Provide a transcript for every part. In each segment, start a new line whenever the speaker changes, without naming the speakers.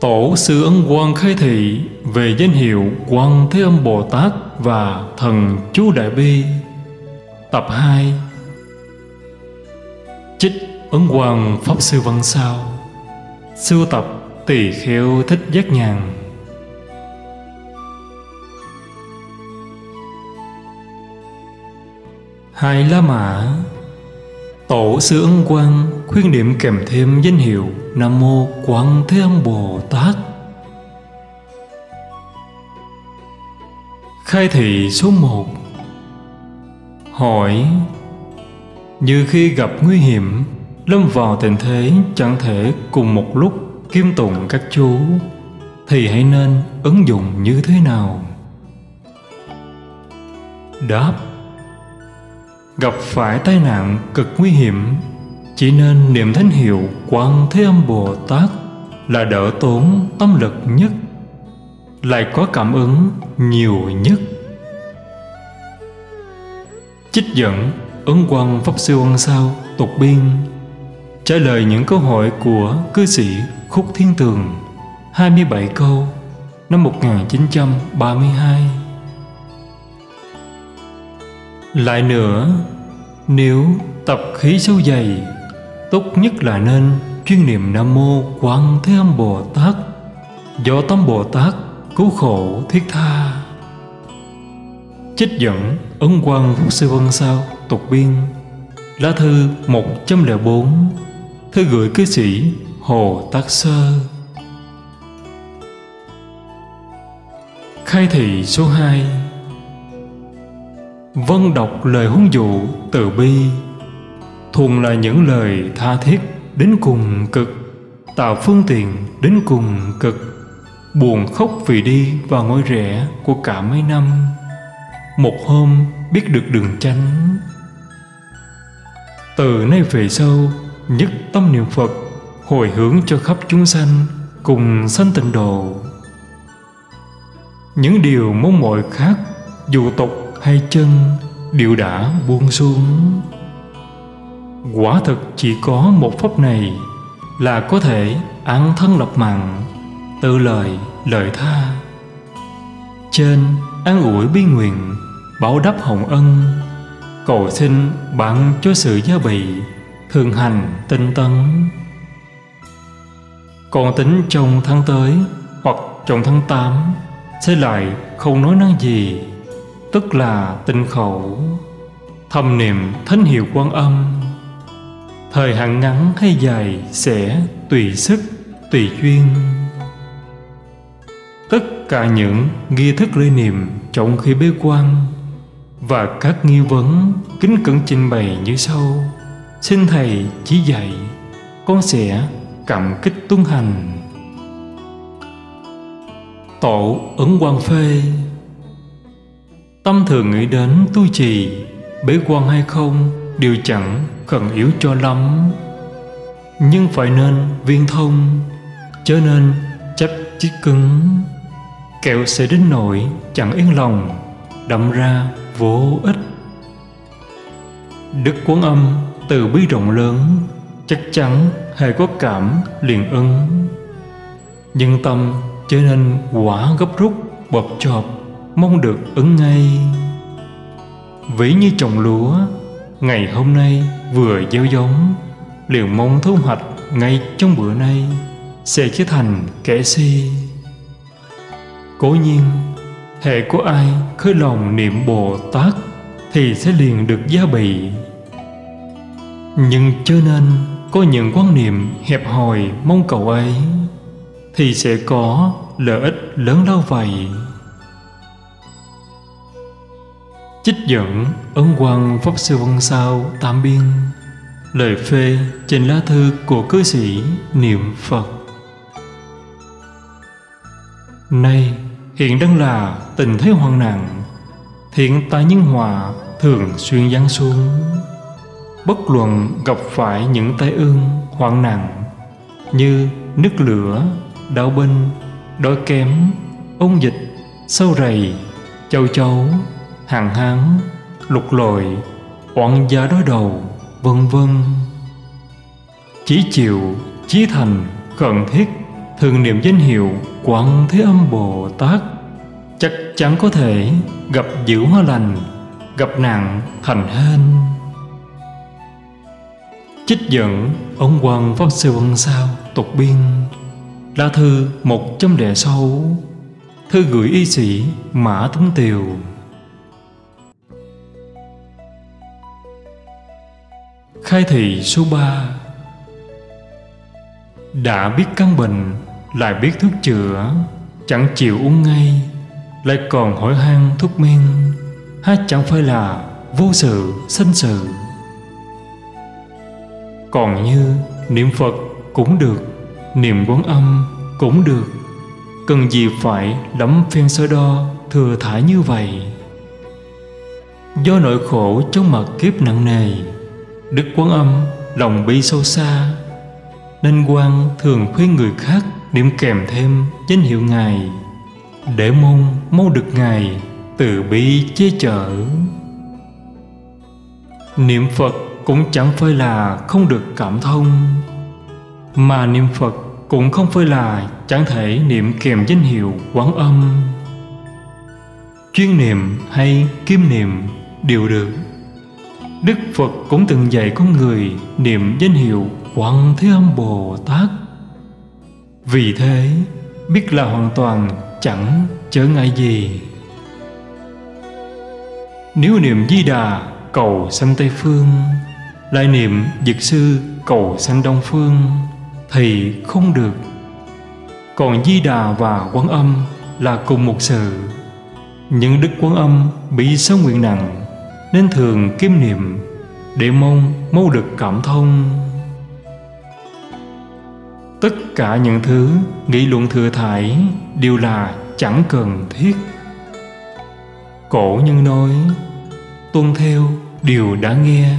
Tổ sư Ấn Quang khai thị về danh hiệu Quan Thế Âm Bồ Tát và Thần Chú Đại Bi. Tập 2 Chích Ấn Quang Pháp Sư Văn Sao. Sưu tập Tỳ Kheo Thích Giác Nhàn. Hai la mã. Tổ sư Ân Quang khuyên niệm kèm thêm danh hiệu Nam Mô Quang Thế Âm Bồ Tát Khai thị số 1 Hỏi, Như khi gặp nguy hiểm, Lâm vào tình thế chẳng thể cùng một lúc kiêm tụng các chú, Thì hãy nên ứng dụng như thế nào? Đáp Gặp phải tai nạn cực nguy hiểm, Chỉ nên niệm thánh hiệu Quan Thế Âm Bồ Tát Là đỡ tốn tâm lực nhất, Lại có cảm ứng nhiều nhất. Chích dẫn Ấn quan Pháp Sư quan Sao Tục Biên Trả lời những câu hỏi của cư sĩ Khúc Thiên Tường 27 câu, năm 1932 lại nữa, nếu tập khí sâu dày, tốt nhất là nên chuyên niệm Nam Mô Quan Thế Âm Bồ Tát, do tâm Bồ Tát cứu khổ thiết tha. Trích dẫn Ấn Quang Phúc Sư Vân Sao Tục Biên. Lá thư 104 Thư gửi cư sĩ Hồ tát Sơ. Khai thị số 2 Vân đọc lời huấn dụ từ bi. Thuần là những lời tha thiết đến cùng cực, Tạo phương tiện đến cùng cực. Buồn khóc vì đi vào ngôi rẽ của cả mấy năm. Một hôm biết được đường tránh Từ nay về sau, Nhất tâm niệm Phật, Hồi hướng cho khắp chúng sanh Cùng sanh tịnh độ. Những điều mong mỏi khác, Dù tục hai chân đều đã buông xuống. Quả thực chỉ có một pháp này là có thể ăn thân lập mạng tự lời lời tha. Trên an ủi bi nguyện, báo đáp hồng ân, cầu xin bạn cho sự gia bị thường hành tinh tấn. Còn tính trong tháng tới hoặc trong tháng 8 sẽ lại không nói năng gì tức là tinh khẩu, thâm niệm thánh hiệu quan âm. Thời hạn ngắn hay dài sẽ tùy sức, tùy duyên. Tất cả những nghi thức lễ niệm trong khi bế quan và các nghi vấn kính cẩn trình bày như sau. Xin thầy chỉ dạy, con sẽ cảm kích tuân hành. Tổ ấn quan phê. Tâm thường nghĩ đến tu trì Bế quan hay không Đều chẳng cần yếu cho lắm. Nhưng phải nên viên thông, Chớ nên chấp chiếc cứng. Kẹo sẽ đến nỗi chẳng yên lòng Đậm ra vô ích. Đức Quán Âm từ bi rộng lớn, Chắc chắn hề có cảm liền ứng Nhưng tâm trở nên quả gấp rút bập chọp mong được ứng ngay. Ví như trồng lúa, ngày hôm nay vừa gieo giống, liền mong thu hoạch ngay trong bữa nay, sẽ trở thành kẻ si cố nhiên, hệ của ai khơi lòng niệm bồ tát thì sẽ liền được gia bị nhưng cho nên có những quan niệm hẹp hòi mong cầu ấy, thì sẽ có lợi ích lớn lao vậy. Trích dẫn Ấn Quang Pháp Sư Văn Sao Tam Biên. Lời phê trên lá thư của cư sĩ Niệm Phật. Nay hiện đang là tình thế hoang nạn. Thiện tai nhân hòa thường xuyên giáng xuống. Bất luận gặp phải những tai ương hoạn nạn Như nước lửa, đau binh, đói kém, ôn dịch, sâu rầy, châu chấu hạn hán, lục lội, oan gia đối đầu, vân vân. Chí chịu chí thành cần thiết, thường niệm danh hiệu quan Thế Âm Bồ Tát. Chắc chắn có thể gặp dữ hóa lành, gặp nạn thành hên. Chích dẫn ông Hoàng Pháp Sư Văn Sao, tục biên. La thư một trăm lẻ sáu. Thư gửi y sĩ Mã Tuấn Tiều. Khai thị số 3 Đã biết căn bệnh, Lại biết thuốc chữa, Chẳng chịu uống ngay, Lại còn hỏi han thuốc men, Há chẳng phải là vô sự, sanh sự. Còn như niệm Phật cũng được, Niệm quán âm cũng được, Cần gì phải lắm phen sơ đo Thừa thải như vậy? Do nỗi khổ trong mặt kiếp nặng nề Đức quán âm lòng bi sâu xa, Nên quan thường khuyên người khác Niệm kèm thêm danh hiệu Ngài Để mong mau được Ngài Từ bi chế chở. Niệm Phật cũng chẳng phải là không được cảm thông, mà niệm phật cũng không phải là chẳng thể niệm kèm danh hiệu quán âm. Chuyên niệm hay kim niệm đều được đức phật cũng từng dạy con người niệm danh hiệu quan thế âm bồ tát. Vì thế, biết là hoàn toàn chẳng trở ngại gì. Nếu niệm di đà, cầu sanh tây phương, lại niệm dực sư, cầu sanh đông phương, thì không được. Còn di đà và quán âm là cùng một sự. Những đức quán âm bị sâu nguyện nặng nên thường kiêm niệm để mong mau được cảm thông. Tất cả những thứ nghị luận thừa thải đều là chẳng cần thiết. Cổ nhân nói, tuân theo điều đã nghe,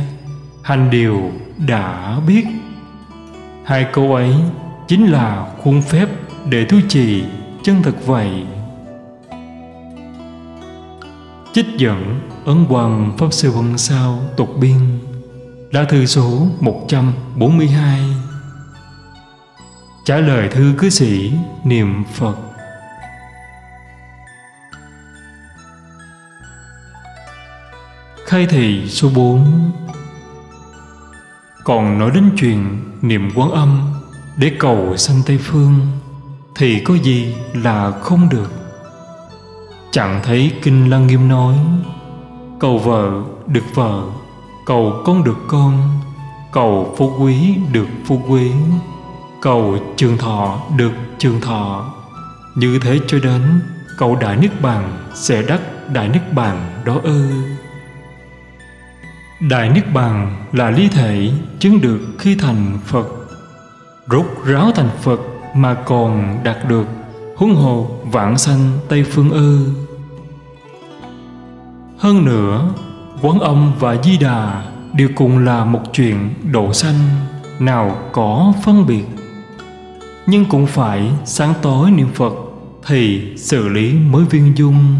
hành điều đã biết. Hai câu ấy chính là khuôn phép để tu trì chân thực vậy. Chích dẫn Ấn Hoàng Pháp Sư Văn Sao tục biên Lá thư số 142 Trả lời thư cư sĩ, Niệm Phật. Khai thị số 4 còn nói đến chuyện niệm quán âm để cầu sanh Tây Phương, thì có gì là không được. Chẳng thấy Kinh Lăng Nghiêm nói cầu vợ được vợ, cầu con được con, cầu phú quý được phú quý, cầu trường thọ được trường thọ. Như thế cho đến cầu đại niết bàn sẽ đắc đại niết bàn đó ư. Đại Niết Bàn là lý thể chứng được khi thành Phật Rốt ráo thành Phật mà còn đạt được Huống hồ vạn sanh Tây Phương ư hơn nữa, Quán Âm và Di Đà Đều cùng là một chuyện độ sanh Nào có phân biệt. Nhưng cũng phải sáng tối niệm Phật Thì xử lý mới viên dung.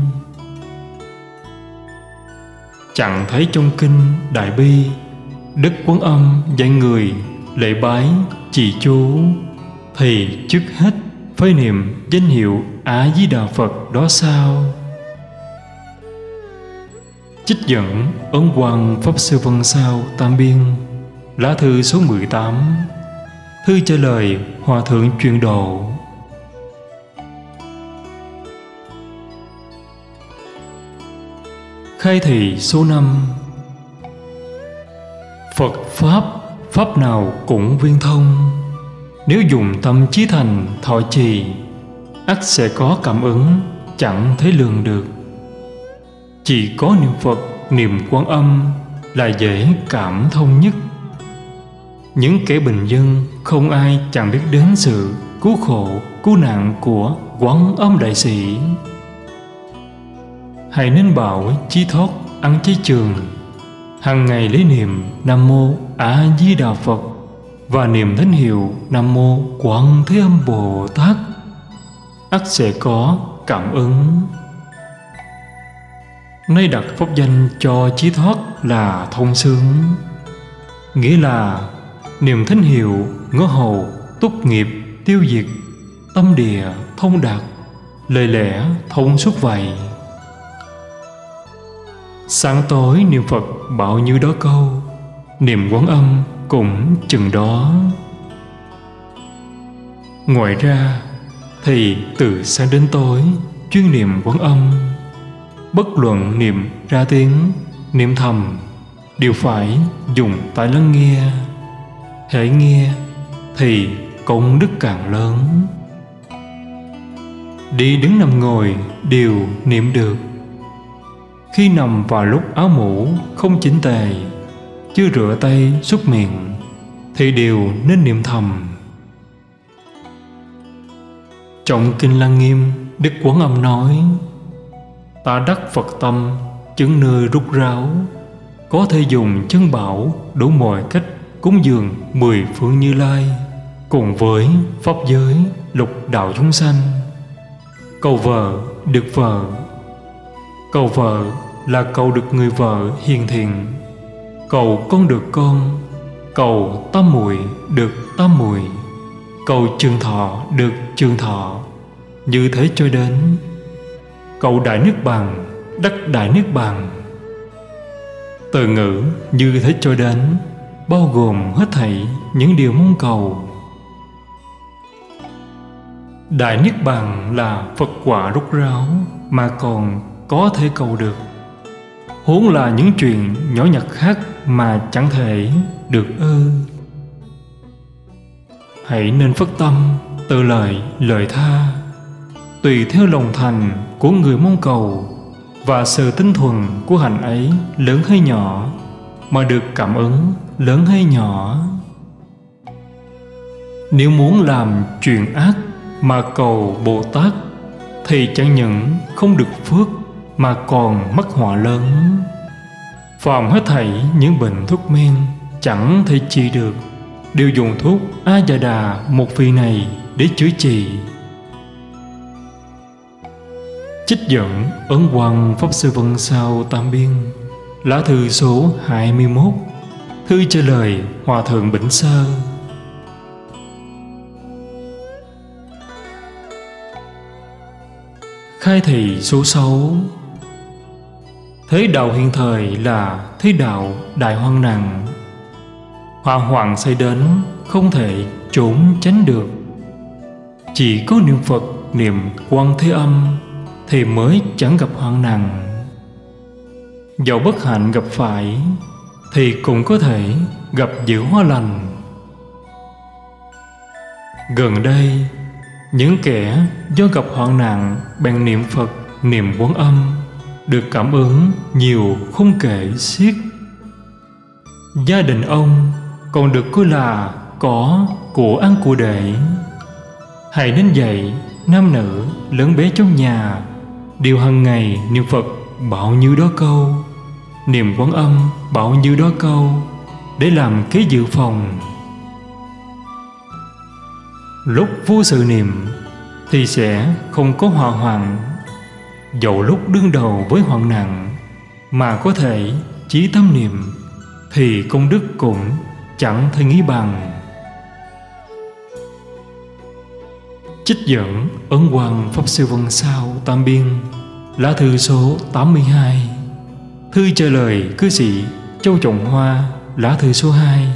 Chẳng thấy trong kinh đại bi, đức quán âm dạy người lễ bái trì chú. Thì trước hết phải niệm danh hiệu a di đà phật đó sao? Trích dẫn Ấn quang Pháp Sư Văn Sao Tam Biên. Lá thư số 18 Thư trả lời Hòa Thượng Truyền Độ Khai thị số 5 Phật Pháp Pháp nào cũng viên thông. Nếu dùng tâm trí thành thọ trì, ắt sẽ có cảm ứng, Chẳng thấy lường được. Chỉ có niệm Phật Niệm Quan âm Là dễ cảm thông nhất. Những kẻ bình dân Không ai chẳng biết đến sự Cứu khổ, cứu nạn của quán âm đại sĩ. Hãy nên bảo chí thoát ăn chí trường. Hàng ngày lấy niệm nam mô a di đà phật và niệm thánh hiệu nam mô quảng thế âm bồ tát. Ắt sẽ có cảm ứng nay đặt pháp danh cho chí thoát là thông sướng. Nghĩa là niệm thánh hiệu, ngõ hầu túc nghiệp, tiêu diệt, tâm địa, thông đạt, lời lẽ, thông suốt vậy sáng tối niệm phật bao nhiêu đó câu, niệm quán âm cũng chừng đó. Ngoài ra, thì từ sáng đến tối chuyên niệm quán âm bất luận niệm ra tiếng, niệm thầm đều phải dùng tai lắng nghe. Hãy nghe thì công đức càng lớn. Đi đứng nằm ngồi đều niệm được. Khi nằm vào lúc áo mũ không chỉnh tề, chưa rửa tay xúc miệng thì đều nên niệm thầm. Trong kinh lăng nghiêm, đức quán âm nói ta đắc phật tâm chứng nơi rút ráo. Có thể dùng chân bảo đủ mọi cách cúng dường mười phương như lai, cùng với pháp giới, lục đạo chúng sanh. Cầu vợ được vợ. Cầu vợ là cầu được người vợ hiền thiện. Cầu con được con, cầu tam muội được tam muội. Cầu trường thọ được trường thọ. Như thế cho đến cầu đại nước bằng đắc đại nước bằng từ ngữ như thế cho đến, bao gồm hết thảy những điều mong cầu. Đại niết bàn là phật quả rút ráo mà còn có thể cầu được. Huống là những chuyện nhỏ nhặt khác mà chẳng thể được ư. Hãy nên phất tâm từ lời lời tha tùy theo lòng thành của người mong cầu và sự tinh thuần của hành ấy, lớn hay nhỏ, mà được cảm ứng lớn hay nhỏ. Nếu muốn làm chuyện ác mà cầu bồ tát, thì chẳng những không được phước mà còn mắc họa lớn. Phàm hết thảy những bệnh thuốc men chẳng thể trị được. Đều dùng thuốc a già đà một vị này để chữa trị. Trích dẫn Ấn Hoàng Pháp Sư Vân Sao Tam Biên. Lá thư số 21 Thư trả lời Hòa Thượng Bỉnh Sơ Khai thị số 6 Thế đạo hiện thời là thế đạo đại hoang nặng hòa hoàng xây đến không thể trốn tránh được. Chỉ có niệm Phật niệm quan thế âm thì mới chẳng gặp hoạn nạn. dẫu bất hạnh gặp phải, thì cũng có thể gặp diệu hoa lành. Gần đây, những kẻ do gặp hoạn nạn bèn niệm phật, niệm quán âm, được cảm ứng nhiều không kể xiết. Gia đình ông còn được coi là có của ăn của đệ hãy nên dạy nam nữ lớn bé trong nhà Điều hằng ngày niệm Phật bao nhiêu đó câu, Niệm quán âm bao nhiêu đó câu, Để làm kế dự phòng. Lúc vô sự niệm Thì sẽ không có hòa hoạn. Dẫu lúc đương đầu với hoạn nạn Mà có thể chí tâm niệm Thì công đức cũng chẳng thể nghĩ bằng Trích dẫn Ấn Hoàng Pháp Sư Vân Sao Tam Biên, Lá thư số 82 Thư trả lời, cư sĩ Châu Trọng Hoa, Lá thư số 2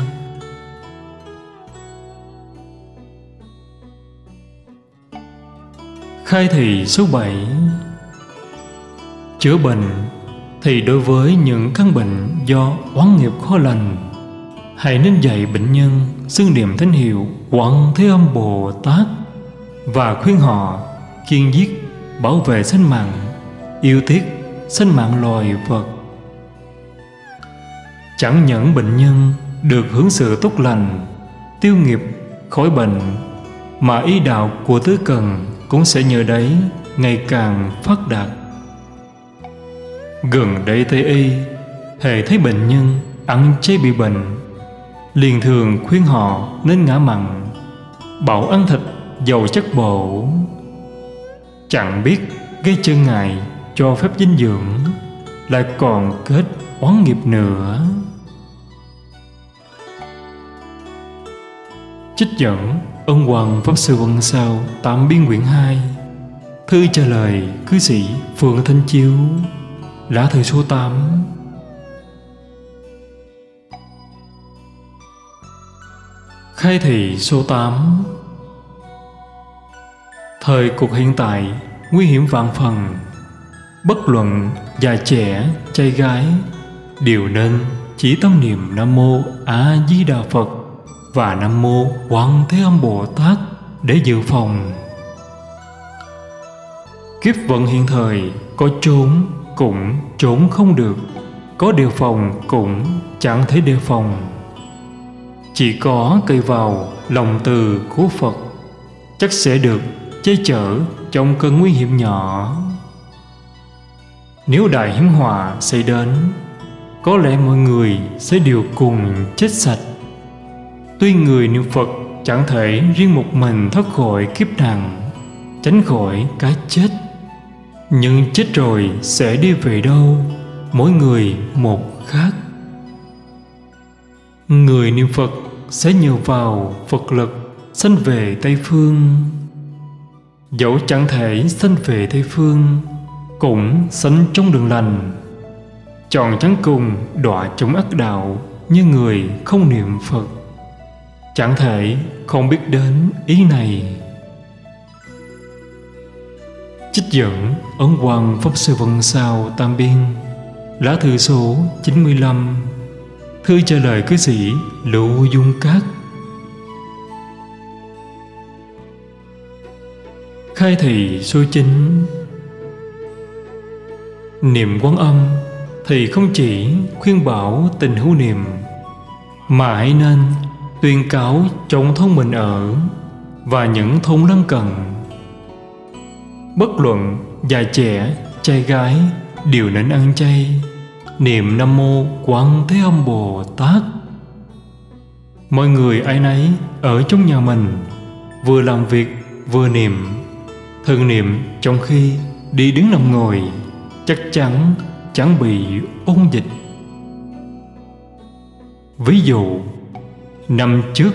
Khai thị số 7 Chữa bệnh, thì đối với những căn bệnh do oán nghiệp khó lành, hãy nên dạy bệnh nhân xưng niệm thánh hiệu quảng thế âm bồ tát và khuyên họ kiên giết bảo vệ sinh mạng, yêu tiếc sinh mạng loài vật. Chẳng những bệnh nhân được hưởng sự tốt lành, tiêu nghiệp, khỏi bệnh, mà ý đạo của tứ cần cũng sẽ nhờ đấy ngày càng phát đạt. Gần đây tây y hề thấy bệnh nhân ăn chay bị bệnh, liền thường khuyên họ nên ngã mặn, bảo ăn thịt dầu chất bổ. Chẳng biết gây chân ngại cho phép dinh dưỡng, lại còn kết oán nghiệp nữa. Trích dẫn Ân Hoàng Pháp Sư văn Sao Tạm biên quyển 2 Thư trả lời cư sĩ Phượng Thanh Chiếu. Lá thư số 8 Khai thị số 8 Thời cuộc hiện tại nguy hiểm vạn phần. Bất luận già trẻ, trai gái Đều nên chỉ tâm niệm Nam Mô A Di Đà Phật Và Nam Mô Quan Thế Âm Bồ Tát để dự phòng. Kiếp vận hiện thời có trốn cũng trốn không được Có đề phòng cũng chẳng thể đề phòng. Chỉ có cây vào lòng từ của Phật Chắc sẽ được che chở trong cơn nguy hiểm nhỏ. Nếu đại hiểm họa xảy đến, Có lẽ mọi người sẽ đều cùng chết sạch. Tuy người niệm Phật chẳng thể riêng một mình thoát khỏi kiếp nạn, Tránh khỏi cái chết, nhưng chết rồi sẽ đi về đâu? Mỗi người một khác. Người niệm phật sẽ nhờ vào phật lực sanh về tây phương dẫu chẳng thể sanh về tây phương, cũng sanh trong đường lành. Chọn chẳng cùng đọa chúng ác đạo như người không niệm phật, chẳng thể không biết đến ý này. Trích dẫn Ấn quang Pháp Sư Vân Sao Tam Biên, Lá thư số 95 Thư trả lời cư sĩ Lưu Dung Cát. Khai thị số chính Niệm quán âm thì không chỉ khuyên bảo tình hữu niệm mà hãy nên tuyên cáo trong thôn mình ở và những thôn lân cận. Bất luận già trẻ, trai gái đều nên ăn chay. Niệm Nam Mô Quán Thế Âm Bồ Tát. Mọi người ai nấy ở trong nhà mình Vừa làm việc vừa niệm. Thường niệm trong khi đi đứng nằm ngồi Chắc chắn chẳng bị ôn dịch Ví dụ Năm trước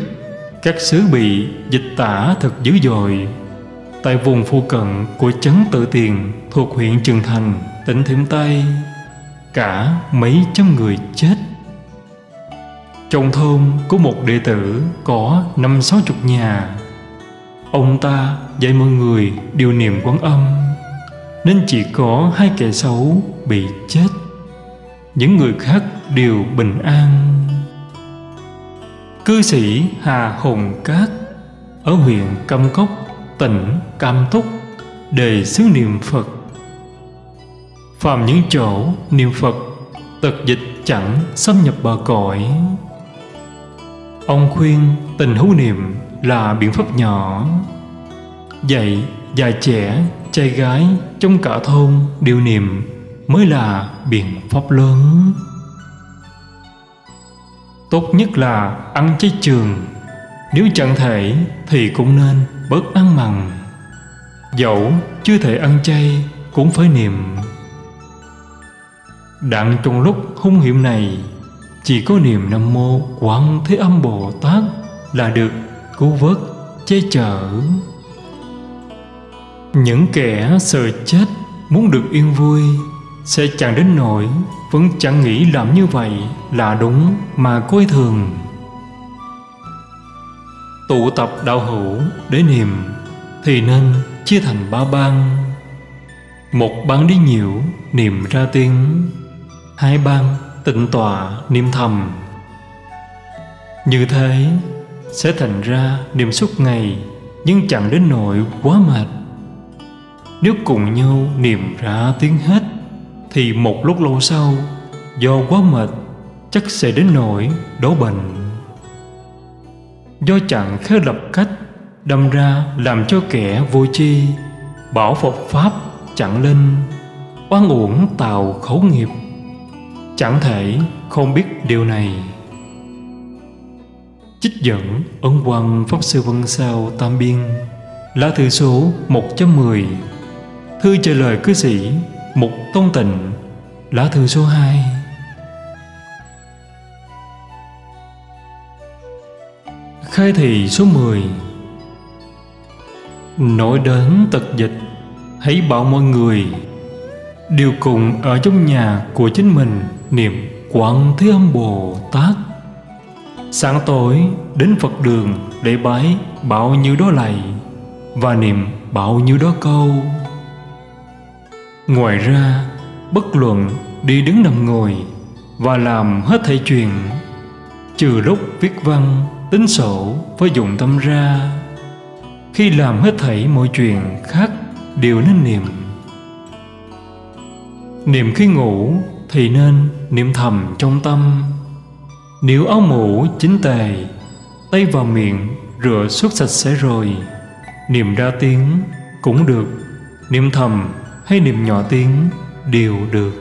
Các xứ bị dịch tả thật dữ dội tại vùng phụ cận của chấn Tự Tiền thuộc huyện Trường Thành, tỉnh Thiểm Tây. Cả mấy trăm người chết. Trong thôn có một đệ tử có năm sáu chục nhà. Ông ta dạy mọi người điều niệm quán âm, nên chỉ có hai kẻ xấu bị chết. Những người khác đều bình an. Cư sĩ Hà Hồng Cát ở huyện Cam Cốc tỉnh cam túc đề xứ niệm phật phàm những chỗ niệm phật tật dịch chẳng xâm nhập bờ cõi ông khuyên tình hữu niệm là biện pháp nhỏ. Dạy già trẻ, trai gái trong cả thôn đều niệm mới là biện pháp lớn. Tốt nhất là ăn chay trường. Nếu chẳng thể thì cũng nên bớt ăn mặn. Dẫu chưa thể ăn chay cũng phải niệm đặng trong lúc hung hiểm này, chỉ có niệm nam mô quán thế âm bồ tát là được cứu vớt, che chở. Những kẻ sợ chết muốn được yên vui sẽ chẳng đến nỗi vẫn chẳng nghĩ làm như vậy là đúng mà coi thường. Tụ tập đạo hữu để niệm thì nên chia thành ba ban một ban đi nhiễu niệm ra tiếng. Hai ban tịnh tọa niệm thầm. Như thế sẽ thành ra niệm suốt ngày nhưng chẳng đến nỗi quá mệt. Nếu cùng nhau niệm ra tiếng hết thì một lúc lâu sau, do quá mệt, chắc sẽ đến nỗi đổ bệnh. Do chẳng khéo lập cách, đâm ra làm cho kẻ vô chi bảo Phật pháp chẳng linh oan uổng tạo khẩu nghiệp. Chẳng thể không biết điều này. Trích dẫn Ấn Quang Pháp Sư văn Sao Tam Biên. Lá thư số 110 Thư trả lời cư sĩ Mục Tôn Tịnh. Lá thư số 2 Khai thị số 10 Nổi đến tật dịch, Hãy bảo mọi người Đều cùng ở trong nhà của chính mình Niệm Quảng Thế Âm Bồ Tát. Sáng tối đến Phật đường để bái bao nhiêu đó lạy Và niệm bao nhiêu đó câu. Ngoài ra bất luận đi đứng nằm ngồi Và làm hết thảy chuyện Trừ lúc viết văn, tính sổ phải dùng tâm ra Khi làm hết thảy mọi chuyện khác đều nên niệm. Niệm khi ngủ thì nên niệm thầm trong tâm. Nếu áo mũ chính tề, Tay vào miệng rửa suốt sạch sẽ rồi, Niệm ra tiếng cũng được, Niệm thầm hay niệm nhỏ tiếng đều được.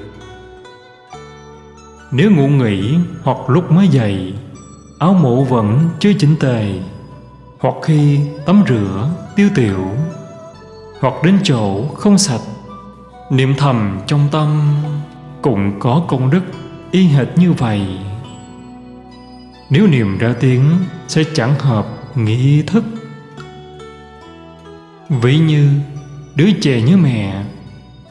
Nếu ngủ nghỉ hoặc lúc mới dậy, Áo mũ vẫn chưa chỉnh tề, Hoặc khi tắm rửa, tiêu tiểu, Hoặc đến chỗ không sạch, Niệm thầm trong tâm cũng có công đức y hệt như vậy nếu niệm ra tiếng sẽ chẳng hợp nghĩ thức. Ví như đứa trẻ nhớ mẹ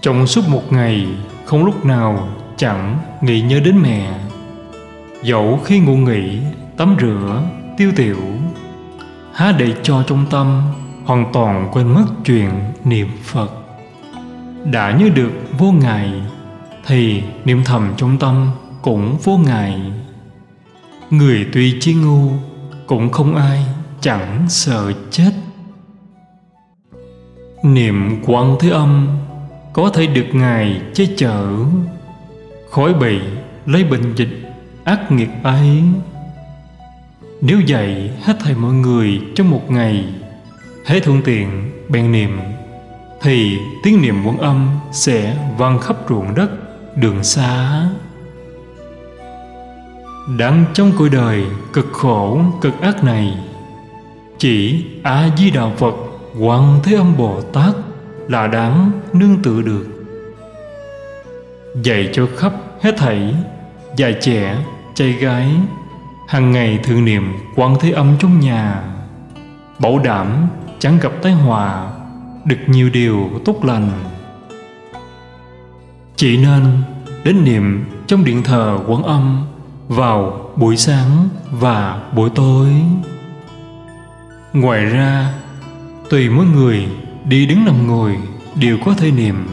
trong suốt một ngày không lúc nào chẳng nghĩ nhớ đến mẹ. Dẫu khi ngủ nghỉ, tắm rửa, tiêu tiểu, há để cho trong tâm hoàn toàn quên mất chuyện niệm phật. Đã nhớ được vô ngại, thì niệm thầm trong tâm cũng vô ngại người tuy chí ngu, cũng không ai chẳng sợ chết. Niệm quan thế âm có thể được ngài che chở khỏi bị lấy bệnh dịch ác nghiệt ấy. Nếu dạy hết thầy mọi người trong một ngày hết thuận tiện bèn niệm, thì tiếng niệm quan âm sẽ vang khắp ruộng đất, đường xa đang trong cuộc đời, cực khổ, cực ác này. Chỉ a di đà phật, hoàng thế âm bồ tát là đáng nương tựa được. Dạy cho khắp hết thảy, già trẻ, trai gái, hàng ngày thường niệm quan thế âm trong nhà. Bảo đảm chẳng gặp tai họa, được nhiều điều tốt lành. Chỉ nên đến niệm trong điện thờ quán âm vào buổi sáng và buổi tối. Ngoài ra, tùy mỗi người đi đứng nằm ngồi đều có thể niệm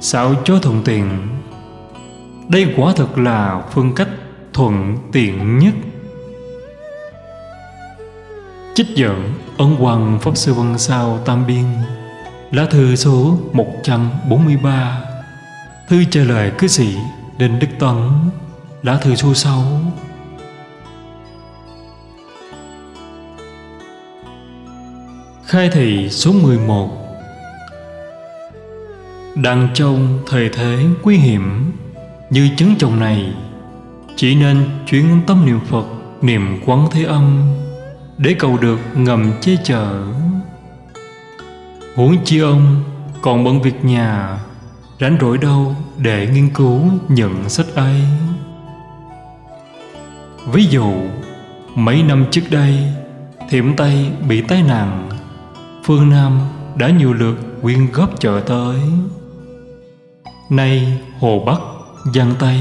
sao cho thuận tiện. Đây quả thực là phương cách thuận tiện nhất. Trích dẫn Ấn Hoàng Pháp Sư Văn Sao Tam Biên, Lá thư số 143 Thư trả lời cư sĩ Đinh Đức Tấn. Lá thư số 6 Khai thị số 11 Đang trong thời thế nguy hiểm Như chứng chồng này, Chỉ nên chuyển tâm niệm Phật, Niệm quán thế âm Để cầu được ngầm che chở. Huống chi ông còn bận việc nhà, Rảnh rỗi đâu để nghiên cứu những sách ấy. Ví dụ Mấy năm trước đây Thiểm Tây bị tai nạn. Phương Nam đã nhiều lượt quyên góp chợ tới. Nay Hồ Bắc, Giang Tây,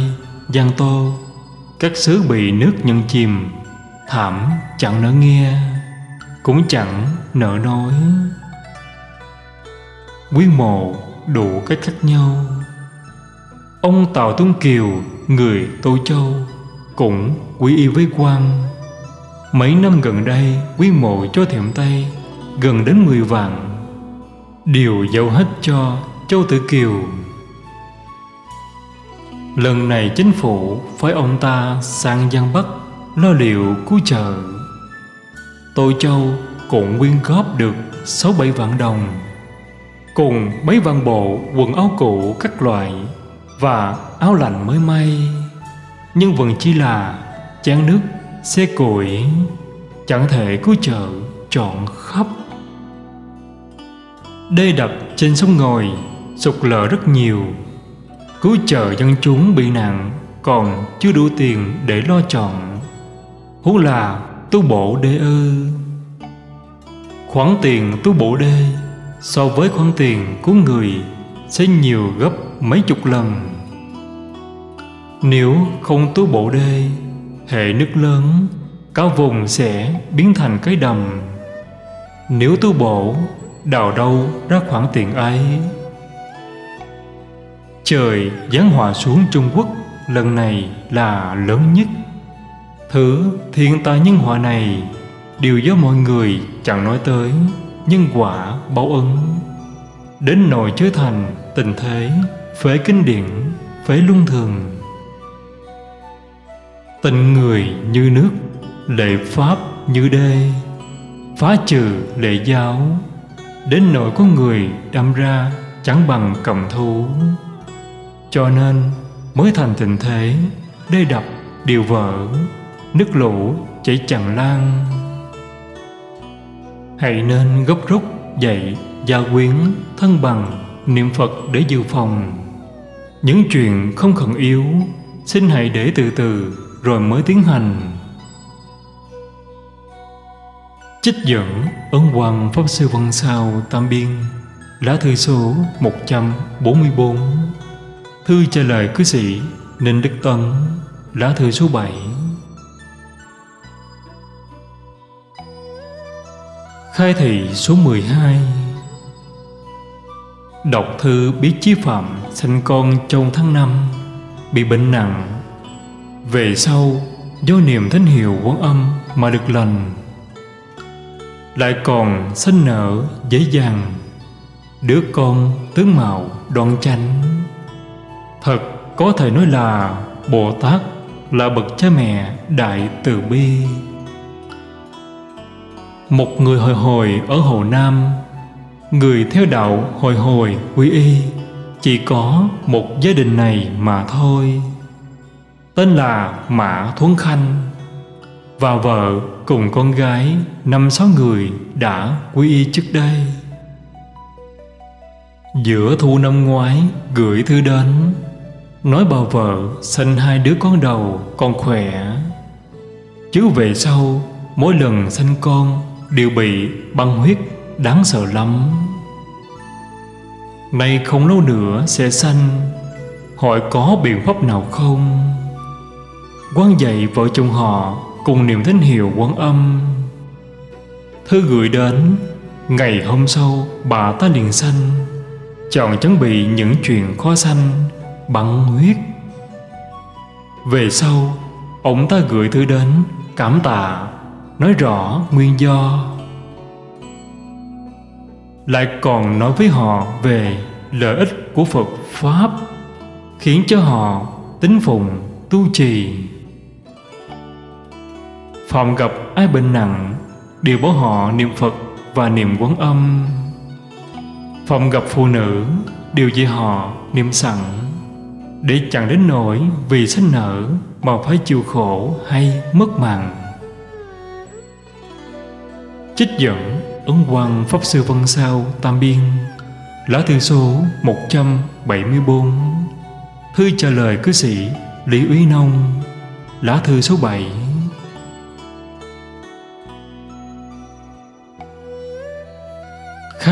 Giang Tô Các xứ bị nước nhân chìm Thảm chẳng nỡ nghe Cũng chẳng nỡ nói. Quyên mộ đủ cách khác nhau. Ông Tào Tuấn Kiều, người Tô Châu cũng quy y với quan Mấy năm gần đây quý mộ cho thiệm Tây Gần đến 10 vạn. Đều giao hết cho Châu Tử Kiều. Lần này chính phủ phải ông ta sang Giang Bắc, lo liệu cứu trợ. Tô Châu cũng quyên góp được 6-7 vạn đồng, cùng mấy vạn bộ quần áo cũ các loại và áo lạnh mới may nhưng vẫn chỉ là chén nước xe củi, chẳng thể cứu trợ trọn khắp. Đê đập trên sông ngồi sụt lở rất nhiều. Cứu trợ dân chúng bị nạn còn chưa đủ tiền để lo chọn. Huống là tu bổ đê ư khoản tiền tu bổ đê so với khoản tiền của người sẽ nhiều gấp mấy chục lần nếu không tu bổ đê, hệ nước lớn, cả vùng sẽ biến thành cái đầm. Nếu tu bổ, đào đâu ra khoản tiền ấy? Trời giáng họa xuống trung quốc, lần này là lớn nhất. Thứ thiên tai nhân họa này đều do mọi người chẳng nói tới nhân quả báo ứng. Đến nỗi trở thành tình thế, phế kinh điển, phế luân thường tình người như nước, lệ pháp như đê, phá trừ lệ giáo. Đến nỗi có người đâm ra chẳng bằng cầm thú. Cho nên mới thành tình thế, đê đập điều vỡ, nước lũ chảy chẳng lan. Hãy nên gấp rút dậy gia quyến thân bằng niệm phật để dự phòng. Những chuyện không khẩn yếu, xin hãy để từ từ rồi mới tiến hành. Trích dẫn Ấn Hoàng Pháp Sư Văn Sao Tam Biên, Lá thư số 144 Thư trả lời cư sĩ Ninh Đức Tân, Lá thư số 7 Khai thị số 12 Đọc thư biết chí phạm Sanh con trong tháng 5 Bị bệnh nặng về sau, Do niềm thánh hiệu quán âm Mà được lành, Lại còn sinh nở dễ dàng, Đứa con tướng mạo đoan chánh. Thật có thể nói là Bồ Tát là bậc cha mẹ đại từ bi. Một người hồi hồi ở Hồ Nam, Người theo đạo hồi hồi quy y, Chỉ có một gia đình này mà thôi. Tên là Mã Thuấn Khanh. Và vợ cùng con gái, Năm sáu người đã quy y trước đây. Giữa thu năm ngoái, gửi thư đến, Nói bà vợ sinh hai đứa con đầu còn khỏe. Chứ về sau, mỗi lần sinh con đều bị băng huyết, đáng sợ lắm. Nay không lâu nữa sẽ sanh hỏi có biện pháp nào không? Quan dạy vợ chồng họ cùng niệm tín hiệu quán âm. Thư gửi đến, ngày hôm sau, bà ta liền sanh. Chọn chuẩn bị những chuyện khó sanh băng huyết. Về sau, ông ta gửi thư đến cảm tạ, nói rõ nguyên do. Lại còn nói với họ về lợi ích của phật pháp, khiến cho họ tính phụng tu trì phạm gặp ai bệnh nặng đều bảo họ niệm phật và niệm quán âm. Phạm gặp phụ nữ đều dạy họ niệm sẵn. Để chẳng đến nỗi vì sinh nở mà phải chịu khổ hay mất mạng. Trích dẫn Ấn Quang Pháp Sư Văn Sao Tam Biên, Lá thư số 174 Thư trả lời cư sĩ Lý Úy Nông, Lá thư số 7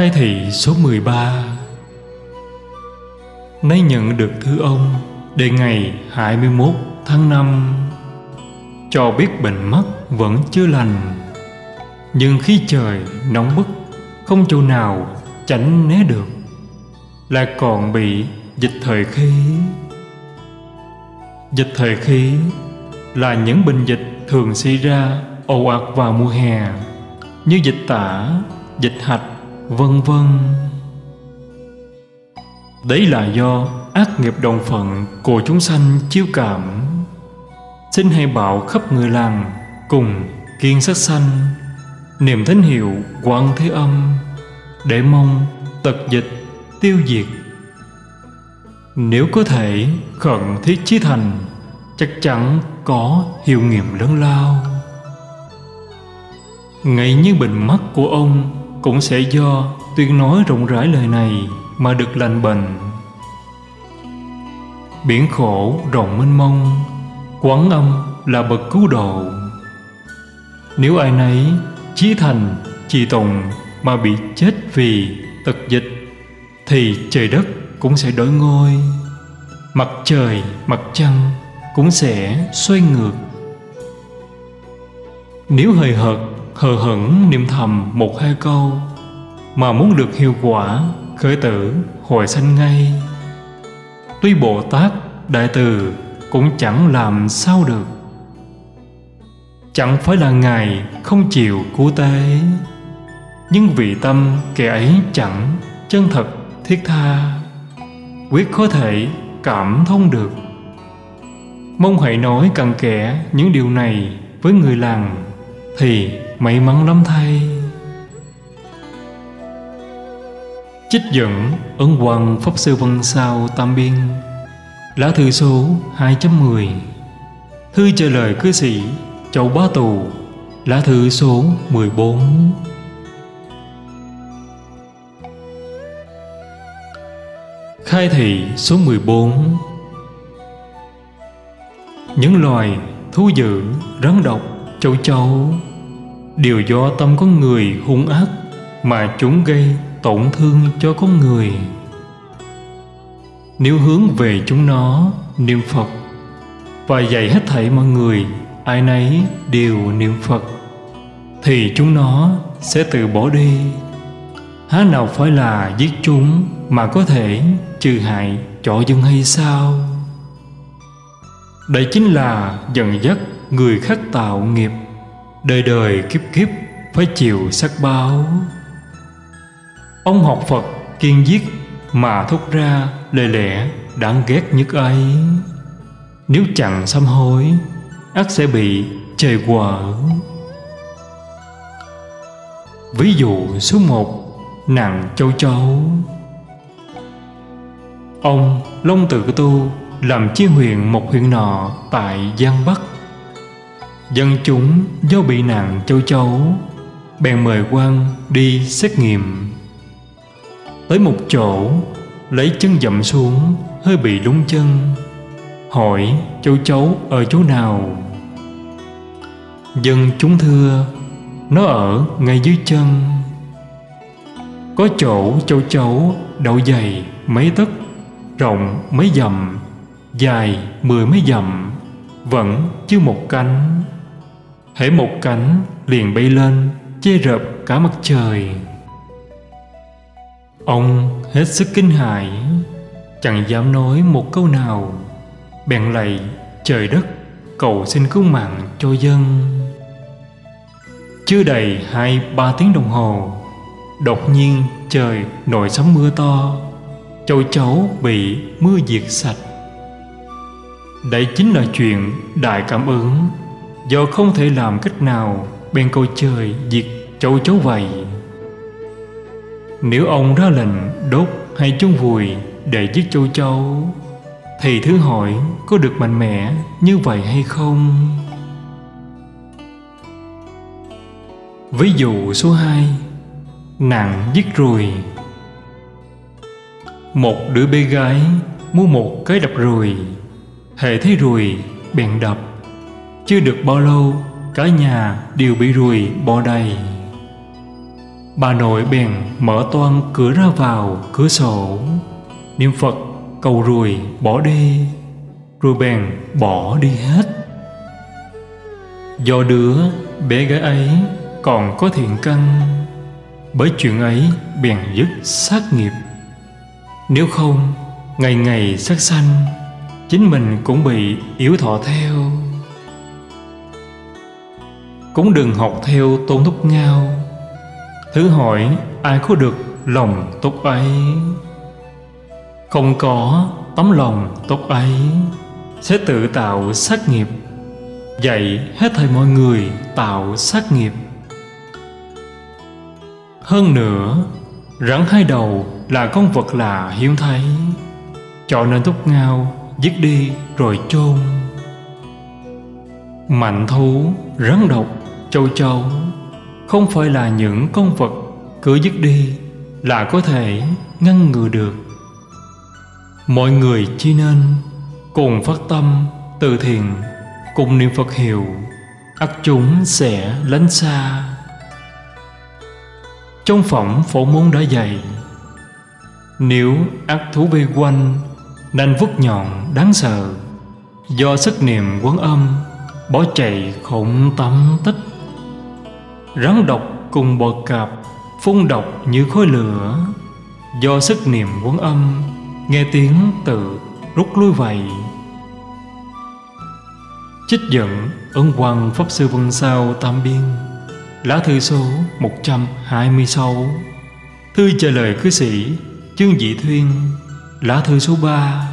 Khai thị số 13 Nay nhận được thư ông Đề ngày 21 tháng 5 Cho biết bệnh mắt vẫn chưa lành nhưng khi trời nóng bức Không chỗ nào tránh né được Lại còn bị dịch thời khí Dịch thời khí Là những bệnh dịch thường xảy ra ồ ạt vào mùa hè Như dịch tả, dịch hạch, vân vân. Đấy là do ác nghiệp đồng phận của chúng sanh chiêu cảm. Xin hãy bảo khắp người làng cùng kiên sát sanh niềm thánh hiệu quan thế âm, để mong tật dịch tiêu diệt. Nếu có thể khẩn thiết chí thành, chắc chắn có hiệu nghiệm lớn lao. Ngay như bệnh mắt của ông cũng sẽ do tuyên nói rộng rãi lời này mà được lành bệnh. Biển khổ rộng mênh mông, quán âm là bậc cứu độ. Nếu ai nấy chí thành trì tùng mà bị chết vì tật dịch, thì trời đất cũng sẽ đổi ngôi, mặt trời, mặt trăng cũng sẽ xoay ngược. Nếu hời hợt hờ hững niệm thầm một hai câu, mà muốn được hiệu quả, khởi tử hồi sanh ngay. Tuy bồ tát, đại từ cũng chẳng làm sao được. Chẳng phải là ngài không chịu cứu tế, nhưng vì tâm kẻ ấy chẳng chân thật thiết tha, quyết có thể cảm thông được. Mong hãy nói cặn kẽ những điều này với người làng thì may mắn lắm thay. Trích dẫn ấn hoàng Pháp Sư Văn Sao Tam Biên Lá thư số 2.10 Thư trả lời cư sĩ Châu Bá Tù Lá thư số 14 Khai thị số 14 Những loài thú dữ, rắn độc, châu chấu. Đều do tâm con người hung ác Mà chúng gây tổn thương cho con người. Nếu hướng về chúng nó, niệm Phật, Và dạy hết thảy mọi người, ai nấy đều niệm Phật, Thì chúng nó sẽ tự bỏ đi. Há nào phải là giết chúng mà có thể trừ hại cho dân hay sao? Đây chính là dần dắt người khác tạo nghiệp. Đời đời kiếp kiếp, phải chịu sắc báo. Ông học Phật, kiên giết mà thốt ra lời lẽ đáng ghét nhất ấy. Nếu chẳng sám hối ắt sẽ bị trời quở. Ví dụ số một, Nàng châu chấu. Ông Long Tự Tu làm chi huyện một huyện nọ tại Giang Bắc. Dân chúng do bị nạn châu chấu, Bèn mời quan đi xét nghiệm. Tới một chỗ, Lấy chân dậm xuống, Hơi bị lúng chân. Hỏi châu chấu ở chỗ nào? Dân chúng thưa, Nó ở ngay dưới chân. Có chỗ châu chấu đậu dày mấy tấc, Rộng mấy dặm, Dài mười mấy dặm, Vẫn chưa một cánh hễ một cánh liền bay lên, che rợp cả mặt trời. Ông hết sức kinh hãi, chẳng dám nói một câu nào. Bèn lạy, trời đất cầu xin cứu mạng cho dân. Chưa đầy hai, ba tiếng đồng hồ, đột nhiên trời nổi sấm mưa to. Châu chấu bị mưa diệt sạch. Đây chính là chuyện đại cảm ứng do không thể làm cách nào bèn cầu trời diệt châu chấu vậy. Nếu ông ra lệnh đốt hay chôn vùi để giết châu chấu thì thứ hỏi có được mạnh mẽ như vậy hay không? Ví dụ số 2 nặng giết ruồi. Một đứa bé gái mua một cái đập ruồi, hệ thấy ruồi bèn đập chưa được bao lâu, cả nhà đều bị ruồi bò đầy. Bà nội bèn mở toan cửa ra vào, cửa sổ. Niệm phật, cầu ruồi bỏ đi, rồi bèn bỏ đi hết. Do đứa bé gái ấy còn có thiện căn, bởi chuyện ấy bèn dứt sát nghiệp. Nếu không, ngày ngày sát sanh, chính mình cũng bị yếu thọ theo cũng đừng học theo tôn thúc ngao thử hỏi ai có được lòng tốt ấy? Không có tấm lòng tốt ấy, sẽ tự tạo sát nghiệp. Dạy hết thầy mọi người tạo sát nghiệp. Hơn nữa, rắn hai đầu là con vật lạ hiếm thấy. Cho nên thúc ngao giết đi rồi chôn. Mạnh thú rắn độc châu chấu không phải là những con vật cứ dứt đi là có thể ngăn ngừa được. Mọi người chỉ nên cùng phát tâm từ thiện, cùng niệm phật hiệu, ắt chúng sẽ lánh xa. Trong phẩm phổ môn đã dạy, nếu ác thú vây quanh Nanh vứt nhọn đáng sợ. Do sức niệm quán âm, Bỏ chạy khổng tâm tích Rắn độc cùng bọ cạp, Phun độc như khói lửa. Do sức niệm quấn âm, Nghe tiếng tự rút lui vậy. Trích dẫn ấn Quang Pháp Sư Vân Sao Tam Biên, Lá thư số 126 Thư trả lời cư sĩ Chương Dị Thuyên, Lá thư số 3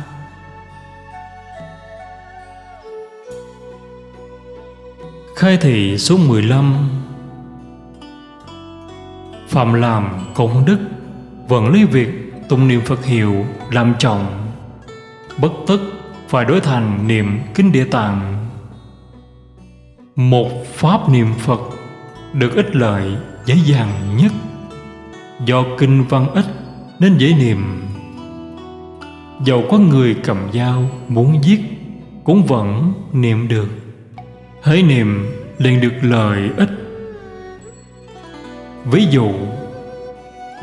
Khai thị số 15 Phạm làm công đức, Vẫn lấy việc tụng niệm Phật hiệu làm trọng Bất tức phải đối thành niệm kinh địa tạng. Một pháp niệm Phật được ích lợi dễ dàng nhất. Do kinh văn ít nên dễ niệm. Dầu có người cầm dao muốn giết Cũng vẫn niệm được. Hãy niệm liền được lợi ích. Ví dụ,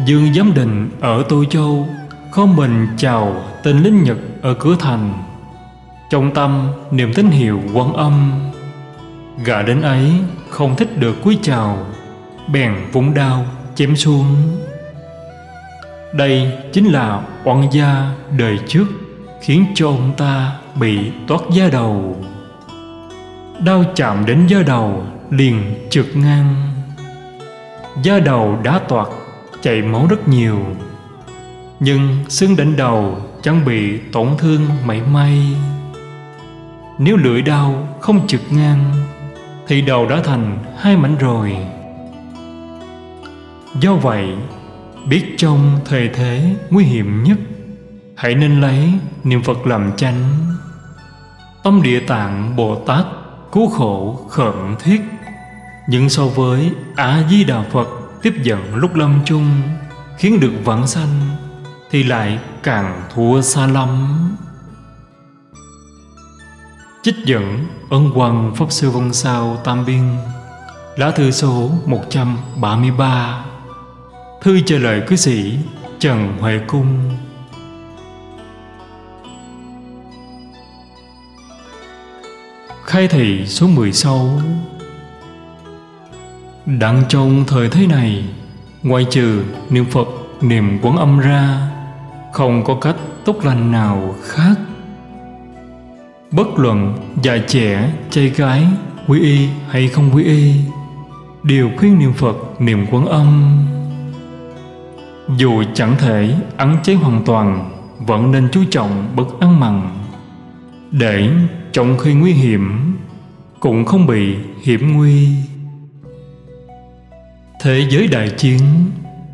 Dương Giám Định ở Tô Châu có mình chào tên lính Nhật ở cửa thành. Trong tâm, niềm tín hiệu quan âm. Gã đến ấy không thích được cúi chào, Bèn vung đao chém xuống. Đây chính là oan gia đời trước Khiến cho ông ta bị toát da đầu. Đau chạm đến da đầu liền trượt ngang. Da đầu đã toạc, chảy máu rất nhiều. Nhưng xương đỉnh đầu chẳng bị tổn thương mảy may. Nếu lưỡi đau không trượt ngang, Thì đầu đã thành hai mảnh rồi. Do vậy, biết trong thời thế nguy hiểm nhất, hãy nên lấy niệm phật làm chánh. Tâm địa tạng bồ tát cứu khổ khẩn thiết nhưng so với a di đà phật tiếp dẫn lúc lâm chung, khiến được vãng sanh, thì lại càng thua xa lắm. Trích dẫn ân hoàng Pháp Sư Vân Sao Tam Biên, Lá thư số 133 Thư trả lời cư sĩ Trần Huệ Cung. Khai thị số 16 Đặng trong thời thế này Ngoại trừ niệm Phật niệm quán âm ra Không có cách tốt lành nào khác. Bất luận già trẻ, trai gái, quý y hay không quý y Đều khuyên niệm Phật niệm quán âm. Dù chẳng thể ấn chế hoàn toàn Vẫn nên chú trọng bậc ăn mặn. Để trong khi nguy hiểm Cũng không bị hiểm nguy. Thế giới đại chiến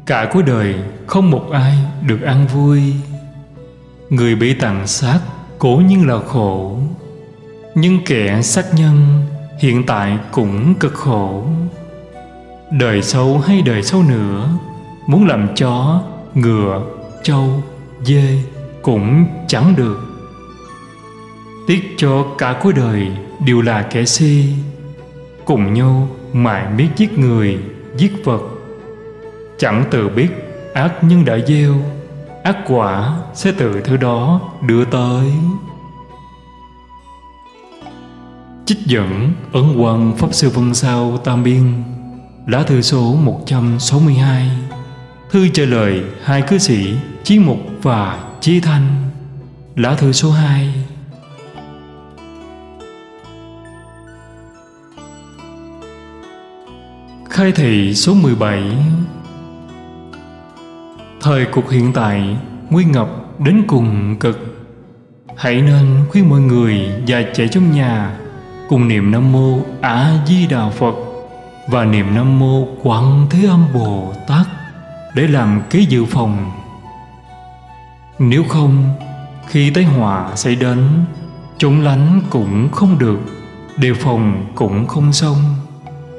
Cả cuối đời không một ai được ăn vui. Người bị tàn sát cố nhiên là khổ Nhưng kẻ sát nhân hiện tại cũng cực khổ. Đời sau hay đời sau nữa Muốn làm chó, ngựa, trâu, dê cũng chẳng được. Tiếc cho cả cuối đời đều là kẻ si Cùng nhau mãi biết giết người, giết vật Chẳng tự biết ác nhân đã gieo, Ác quả sẽ từ thứ đó đưa tới. Trích dẫn Ấn Quang Pháp Sư Vân Sao Tam Biên, Lá thư số 162 Thư trả lời hai cư sĩ Chí Mục và Chí Thanh, Lá thư số 2 Khai thị số 17 Thời cuộc hiện tại, nguy ngập đến cùng cực. Hãy nên khuyên mọi người và trẻ trong nhà Cùng niệm Nam Mô A Di Đà Phật Và niệm Nam Mô Quảng Thế Âm Bồ Tát để làm kế dự phòng. Nếu không, khi tai họa xảy đến Chống lánh cũng không được, đề phòng cũng không xong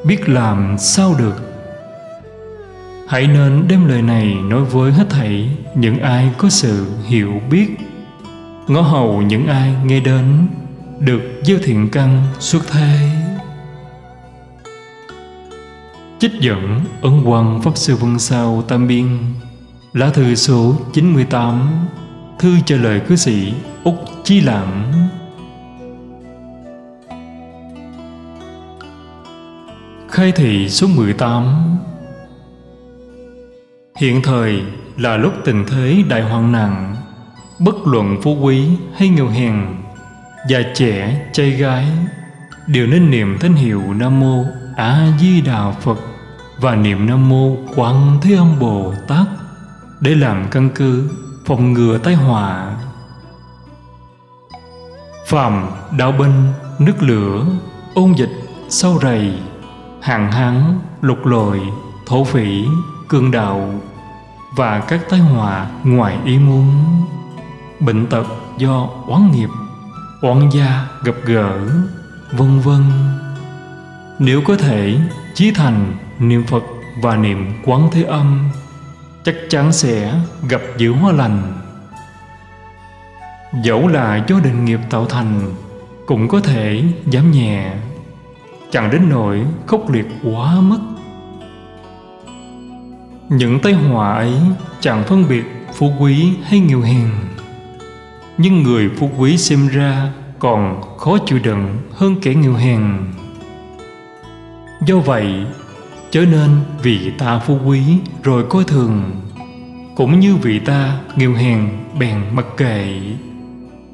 biết làm sao được. Hãy nên đem lời này nói với hết thảy những ai có sự hiểu biết. Ngó hầu những ai nghe đến được gieo thiện căn xuất thế Trích dẫn Ấn Quang Pháp Sư Vân Sao Tam Biên. Lá thư số 98 Thư trả lời cư sĩ Úc Chi Lãng. Khai thị số 18 Hiện thời là lúc tình thế đại hoạn nạn Bất luận phú quý hay nghèo hèn Già trẻ, trai gái Đều nên niệm thánh hiệu Nam Mô A Di Đà Phật Và niệm Nam Mô quan Thế Âm Bồ Tát Để làm căn cứ phòng ngừa tai họa. Phạm, đạo binh, nước lửa, ôn dịch, sâu rầy hạn hán, lục lội, thổ phỉ, cương đạo và các tai họa ngoài ý muốn. Bệnh tật do oán nghiệp oán gia gặp gỡ vân vân. Nếu có thể chí thành niệm phật và niệm quán thế âm chắc chắn sẽ gặp dữ hóa lành. Dẫu là do định nghiệp tạo thành cũng có thể giảm nhẹ chẳng đến nỗi khốc liệt quá mức. Những tai họa ấy chẳng phân biệt phú quý hay nghèo hèn. Nhưng người phú quý xem ra còn khó chịu đựng hơn kẻ nghèo hèn. Do vậy, chớ nên vì ta phú quý rồi coi thường. Cũng như vì ta nghèo hèn bèn mặc kệ,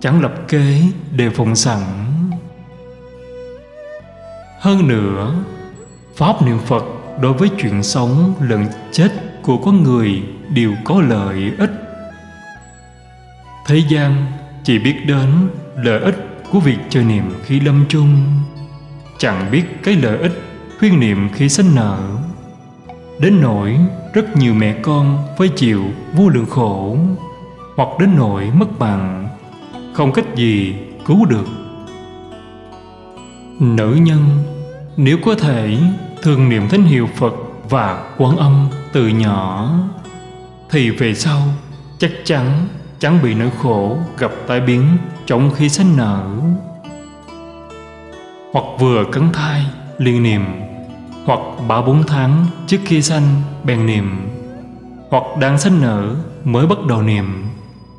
chẳng lập kế đề phòng sẵn hơn nữa, pháp niệm phật đối với chuyện sống lẫn chết của con người đều có lợi ích. Thế gian chỉ biết đến lợi ích của việc chờ niệm khi lâm chung, chẳng biết cái lợi ích khuyên niệm khi sinh nở. Đến nỗi rất nhiều mẹ con phải chịu vô lượng khổ hoặc đến nỗi mất bằng không cách gì cứu được nữ nhân. Nếu có thể thường niệm thánh hiệu phật và quán âm từ nhỏ, thì về sau, chắc chắn chẳng bị nỗi khổ gặp tai biến trong khi sinh nở. Hoặc vừa cấn thai liền niệm, hoặc ba bốn tháng trước khi sanh, bèn niệm, hoặc đang sinh nở mới bắt đầu niệm,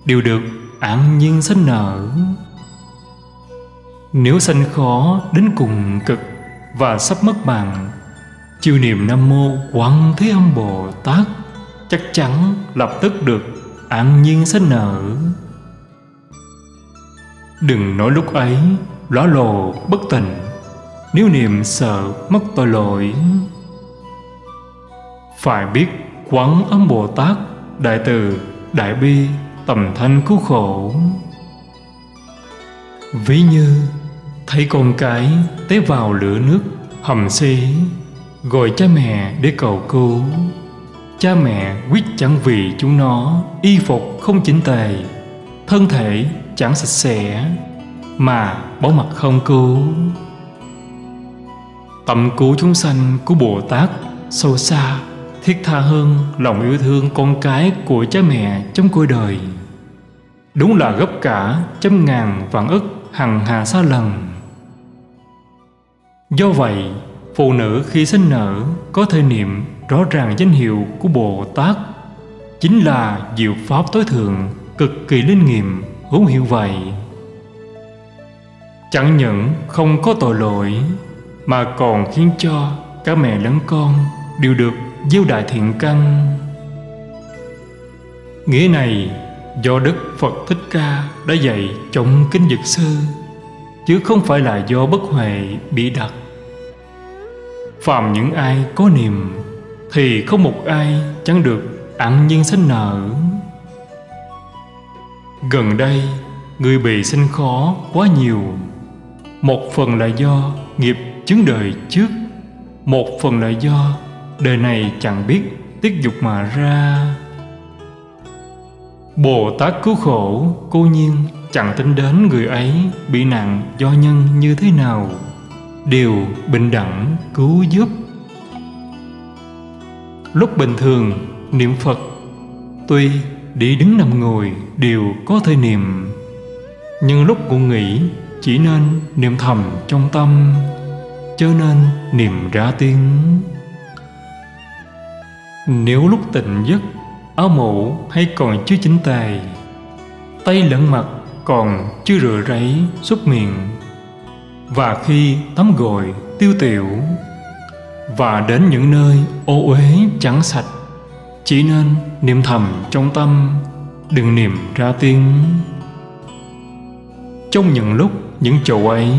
đều được an nhiên sinh nở nếu sanh khó, đến cùng cực và sắp mất mạng. Chiêu niệm nam mô quán thế âm bồ tát chắc chắn lập tức được an nhiên sinh nở. Đừng nói lúc ấy ló lồ bất tình nếu niệm sợ mất tội lỗi. Phải biết quán âm bồ tát, đại từ, đại bi, tầm thanh cứu khổ. Ví như thấy con cái té vào lửa nước, hầm xế gọi cha mẹ để cầu cứu. Cha mẹ quyết chẳng vì chúng nó, y phục không chỉnh tề, thân thể chẳng sạch sẽ, mà bỏ mặt không cứu. Tâm cứu chúng sanh của bồ tát sâu xa, thiết tha hơn lòng yêu thương con cái của cha mẹ trong cuộc đời. Đúng là gấp cả trăm ngàn vạn ức hằng hà xa lần do vậy, phụ nữ khi sinh nở có thể niệm rõ ràng danh hiệu của bồ tát. Chính là diệu pháp tối thượng, cực kỳ linh nghiệm, hữu hiệu vậy. Chẳng những không có tội lỗi, mà còn khiến cho cả mẹ lẫn con đều được gieo đại thiện căn. Nghĩa này, do đức phật thích ca đã dạy trong kinh dực sư chứ không phải là do bất huệ bị đặt. Phàm những ai có niềm thì không một ai chẳng được ăn nhiên sinh nở gần đây, người bị sinh khó quá nhiều. Một phần là do nghiệp chứng đời trước, một phần là do đời này chẳng biết tiết dục mà ra. Bồ tát cứu khổ, cô nhiên chẳng tính đến người ấy bị nặng do nhân như thế nào. Đều bình đẳng, cứu giúp. Lúc bình thường, niệm phật, tuy đi đứng nằm ngồi đều có thể niệm. Nhưng lúc ngủ nghỉ, chỉ nên niệm thầm trong tâm cho nên niệm ra tiếng. Nếu lúc tỉnh giấc, Áo mũ hay còn chưa chỉnh tề Tay lẫn mặt còn chưa rửa ráy xúc miệng. Và khi tắm gội, tiêu tiểu, Và đến những nơi ô uế chẳng sạch, Chỉ nên niệm thầm trong tâm, Đừng niệm ra tiếng. Trong những lúc những chỗ ấy,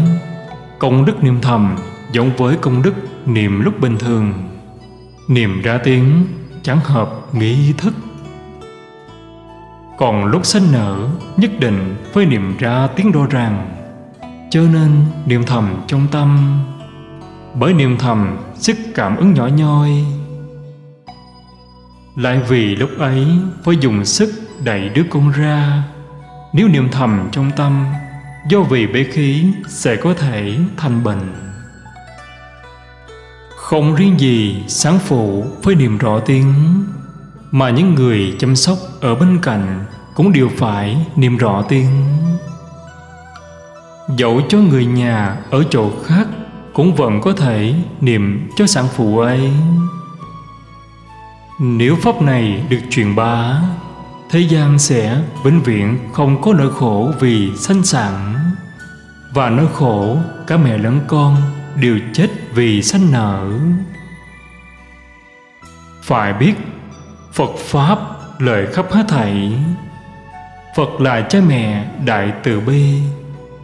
Công đức niệm thầm giống với công đức niệm lúc bình thường. Niệm ra tiếng chẳng hợp nghi thức. Còn lúc sinh nở, nhất định phải niệm ra tiếng đô rằng Cho nên niệm thầm trong tâm. Bởi niệm thầm, sức cảm ứng nhỏ nhoi. Lại vì lúc ấy phải dùng sức đẩy đứa con ra. Nếu niệm thầm trong tâm, Do vì bế khí sẽ có thể thành bệnh. Không riêng gì sáng phụ phải niệm rõ tiếng. Mà những người chăm sóc ở bên cạnh Cũng đều phải niệm rõ tiếng. Dẫu cho người nhà ở chỗ khác Cũng vẫn có thể niệm cho sản phụ ấy. Nếu pháp này được truyền bá, thế gian sẽ vĩnh viễn không có nỗi khổ vì sanh sản. Và nỗi khổ cả mẹ lẫn con đều chết vì sanh nở phải biết phật pháp lời khắp hết thảy. Phật là cha mẹ đại từ bi,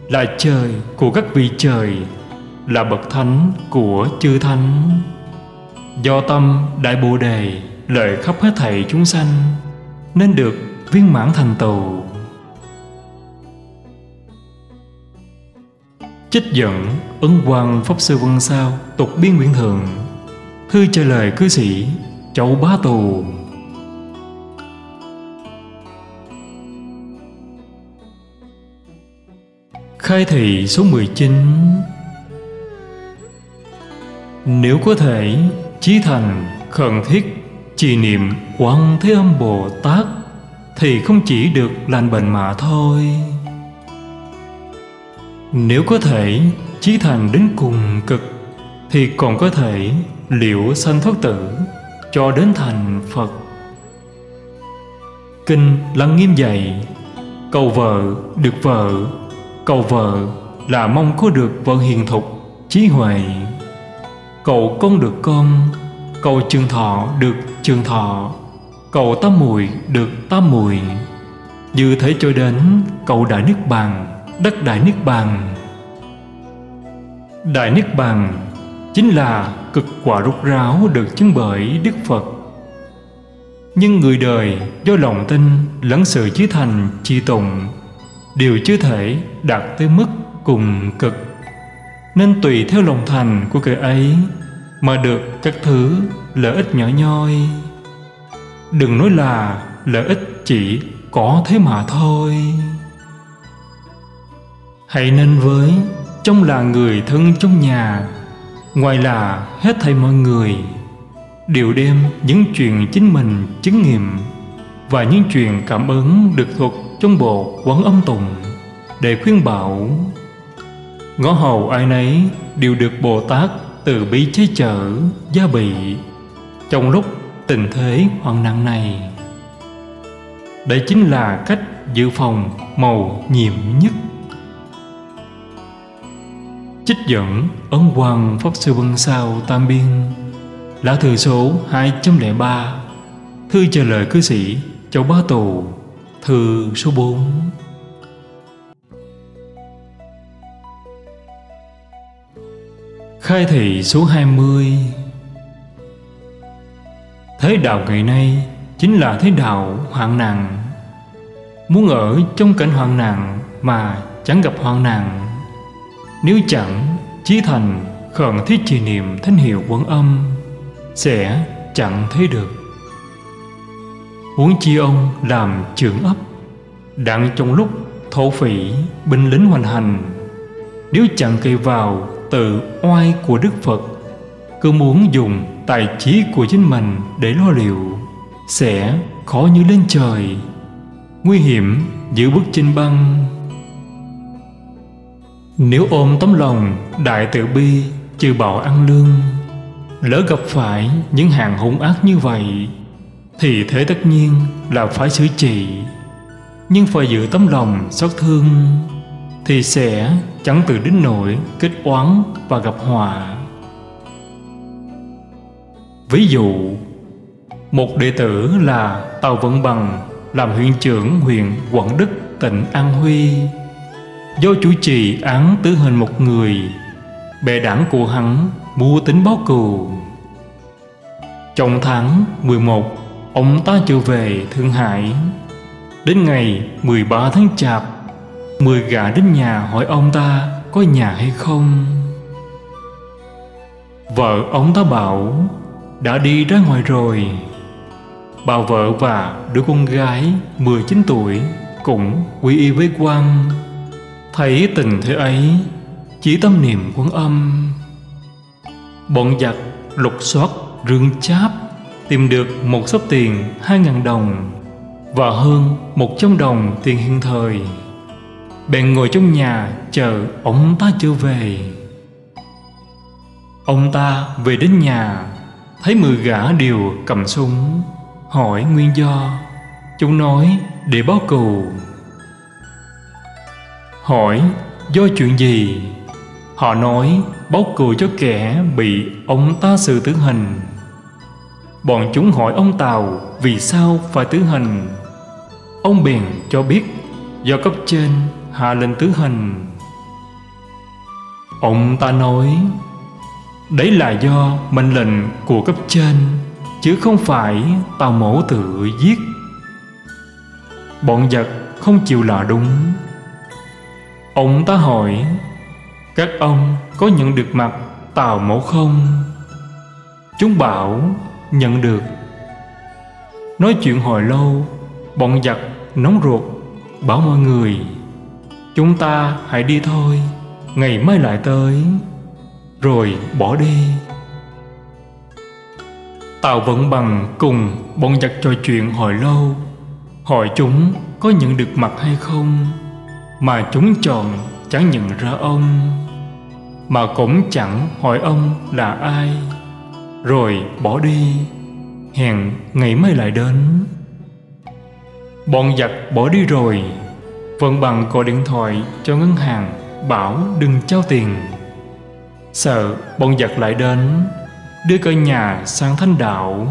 là trời của các vị trời, là bậc thánh của chư thánh. Do tâm đại bồ đề lời khắp hết thảy chúng sanh nên được viên mãn thành tựu. Trích dẫn Ấn Quang Pháp Sư Vân Sao Tục Biên Nguyễn thượng Thư trả lời cư sĩ Châu Bá Tù. Khai thị số 19 Nếu có thể, chí thành, khẩn thiết, trì niệm Quan Thế Âm Bồ Tát thì không chỉ được lành bệnh mà thôi. Nếu có thể, chí thành đến cùng cực thì còn có thể liệu sanh thoát tử cho đến thành Phật. Kinh Lăng Nghiêm dạy, Cầu vợ được vợ Cầu vợ là mong có được vợ hiền thục, trí huệ. Cầu con được con Cầu trường thọ được trường thọ Cầu tam mùi được tam mùi Như thế cho đến cầu đại niết bàn Đất đại niết bàn. Đại niết bàn Chính là cực quả rút ráo được chứng bởi Đức Phật. Nhưng người đời do lòng tin lẫn sự chí thành chi tùng Đều chưa thể đạt tới mức cùng cực. Nên tùy theo lòng thành của kẻ ấy Mà được các thứ lợi ích nhỏ nhoi. Đừng nói là lợi ích chỉ có thế mà thôi. Hãy nên với trong là người thân trong nhà, ngoài là hết thảy mọi người, đều đem những chuyện chính mình chứng nghiệm và những chuyện cảm ứng được thuật trong bộ quán âm tùng để khuyên bảo. Ngõ hầu ai nấy đều được bồ tát từ bi chế chở, gia bị trong lúc tình thế hoạn nạn này. Đây chính là cách dự phòng màu nhiệm nhất. Trích dẫn Ấn Hoàng Pháp Sư Vân Sao Tam Biên, Lá thư số 203 Thư trả lời cư sĩ Châu Bá Tù, Thư số 4 Khai thị số 20 Thế đạo ngày nay chính là thế đạo hoạn nạn. Muốn ở trong cảnh hoạn nạn mà chẳng gặp hoạn nạn. Nếu chẳng, chí thành khẩn thiết trì niệm thánh hiệu quân âm, Sẽ chẳng thấy được. Huống chi ông làm trưởng ấp đặng trong lúc thổ phỉ, binh lính hoành hành. Nếu chẳng cây vào tự oai của Đức Phật, Cứ muốn dùng tài trí của chính mình để lo liệu, sẽ khó như lên trời. Nguy hiểm giữ bước trên băng. Nếu ôm tấm lòng đại tự bi chư bảo ăn lương, lỡ gặp phải những hàng hung ác như vậy, thì thế tất nhiên là phải xử trị. Nhưng phải giữ tấm lòng xót thương thì sẽ chẳng từ đến nỗi kết oán và gặp họa. Ví dụ, một đệ tử là tàu vận bằng, làm huyện trưởng huyện quảng đức, tỉnh an huy. Do chủ trì án tử hình một người bè đảng của hắn mua tính báo cừu. Trong tháng 11 ông ta trở về Thượng Hải. Đến ngày 13 tháng chạp mười gã đến nhà hỏi ông ta có nhà hay không. Vợ ông ta bảo, đã đi ra ngoài rồi. Bà vợ và đứa con gái 19 tuổi cũng quy y với quan thấy tình thế ấy, chỉ tâm niệm quân âm. Bọn giặc lục soát rương cháp, tìm được một số tiền hai ngàn đồng và hơn một trăm đồng tiền hiện thời bèn ngồi trong nhà chờ ông ta trở về. Ông ta về đến nhà, thấy mười gã đều cầm súng, hỏi nguyên do. Chúng nói để báo cừu. Hỏi, do chuyện gì? Họ nói báo cừu cho kẻ bị ông ta xử tử hình. Bọn chúng hỏi ông tàu vì sao phải tử hình. Ông bèn cho biết, do cấp trên hạ lệnh tứ hình ông ta nói, đấy là do mệnh lệnh của cấp trên, chứ không phải tàu mổ tự giết. Bọn giặc không chịu là đúng. Ông ta hỏi, các ông có nhận được mặt tàu mổ không? Chúng bảo, nhận được. Nói chuyện hồi lâu, bọn giặc nóng ruột, bảo mọi người chúng ta hãy đi thôi, ngày mai lại tới, rồi bỏ đi. Tàu vẫn bằng cùng bọn giặc trò chuyện hồi lâu, hỏi chúng có nhận được mặt hay không, mà chúng chọn chẳng nhận ra ông. Mà cũng chẳng hỏi ông là ai, rồi bỏ đi, hẹn ngày mai lại đến. Bọn giặc bỏ đi rồi vẫn bằng gọi điện thoại cho ngân hàng, bảo đừng trao tiền. Sợ bọn giặc lại đến, đưa cả nhà sang thanh đạo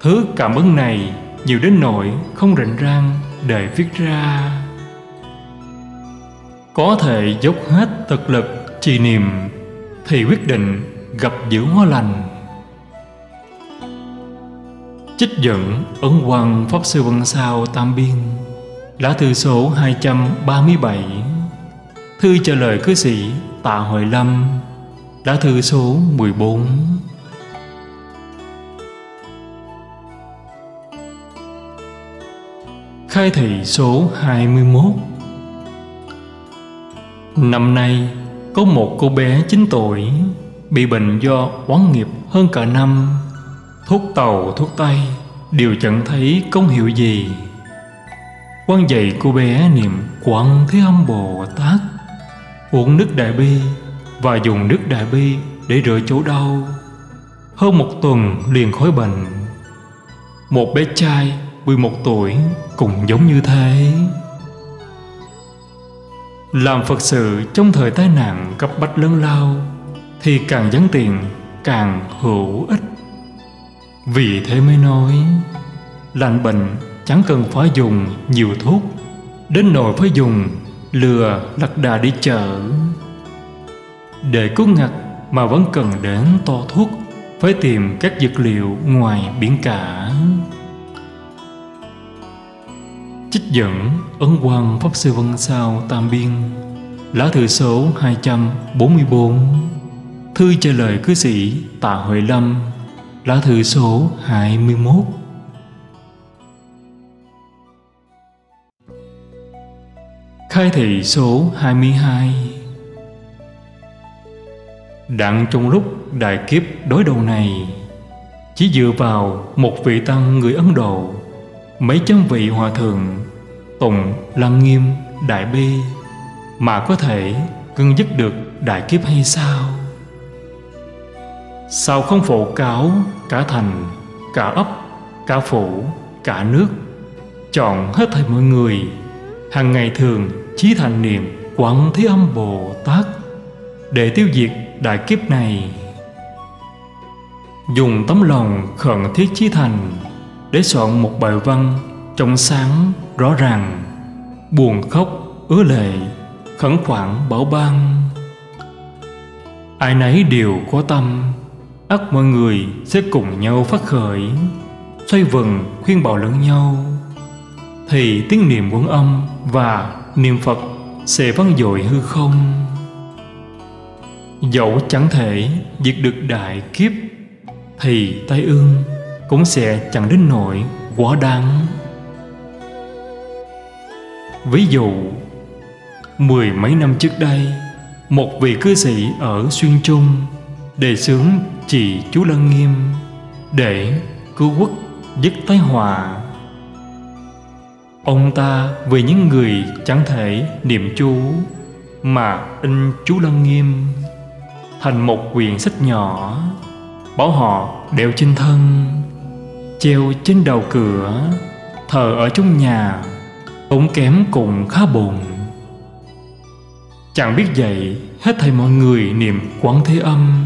thứ cảm ơn này nhiều đến nỗi không rảnh rang để viết ra. Có thể dốc hết thực lực, trì niệm, thì quyết định gặp giữ hoa lành. Trích dẫn Ấn Quang Pháp Sư Văn Sao Tam Biên. Lá thư số 237 Thư trả lời cư sĩ Tạ Hội Lâm. Lá thư số 14 Khai thị số 21 Năm nay có một cô bé 9 tuổi Bị bệnh do oán nghiệp hơn cả năm. Thuốc tàu, thuốc tây Đều chẳng thấy công hiệu gì quan dạy cô bé niệm quán thế âm bồ tát. Uống nước đại bi và dùng nước đại bi để rửa chỗ đau. Hơn một tuần liền khỏi bệnh. Một bé trai 11 tuổi cũng giống như thế. Làm phật sự trong thời tai nạn cấp bách lớn lao thì càng gián tiền, càng hữu ích. Vì thế mới nói, lành bệnh chẳng cần phải dùng nhiều thuốc. Đến nỗi phải dùng lừa lật đà đi chợ. Để cứu ngặt mà vẫn cần đến to thuốc, phải tìm các dược liệu ngoài biển cả. Trích dẫn Ấn Quang Pháp Sư Văn Sao Tam Biên, Lá thư số 244 Thư trả lời cư sĩ Tạ Huệ Lâm, Lá thư số 21 Khai thị số 22 Đặng trong lúc đại kiếp đối đầu này Chỉ dựa vào một vị tăng người Ấn Độ Mấy trăm vị hòa thượng Tùng, Lăng Nghiêm, Đại Bi Mà có thể cưng dứt được đại kiếp hay sao? Sao không phổ cáo cả thành, cả ấp, cả phủ, cả nước Chọn hết thảy mọi người hàng ngày thường chí thành niệm quán thế âm Bồ Tát. Để tiêu diệt đại kiếp này. Dùng tấm lòng khẩn thiết chí thành Để soạn một bài văn trong sáng, rõ ràng Buồn khóc, ứa lệ, khẩn khoản bảo ban. Ai nấy đều có tâm ắt mọi người sẽ cùng nhau phát khởi Xoay vần khuyên bảo lẫn nhau. Thì tiếng niệm quân âm và niệm Phật sẽ vang dội hư không? Dẫu chẳng thể diệt được đại kiếp, Thì tai ương cũng sẽ chẳng đến nỗi quá đáng. Ví dụ, Mười mấy năm trước đây, Một vị cư sĩ ở Xuyên Trung Đề xướng chỉ chú Lân Nghiêm, Để cứu quốc, dứt tai họa. Ông ta vì những người chẳng thể niệm chú Mà in chú lăng Nghiêm Thành một quyển sách nhỏ Bảo họ đeo trên thân Treo trên đầu cửa Thờ ở trong nhà Tốn kém cùng khá buồn Chẳng biết vậy Hết thầy mọi người niệm quán thế âm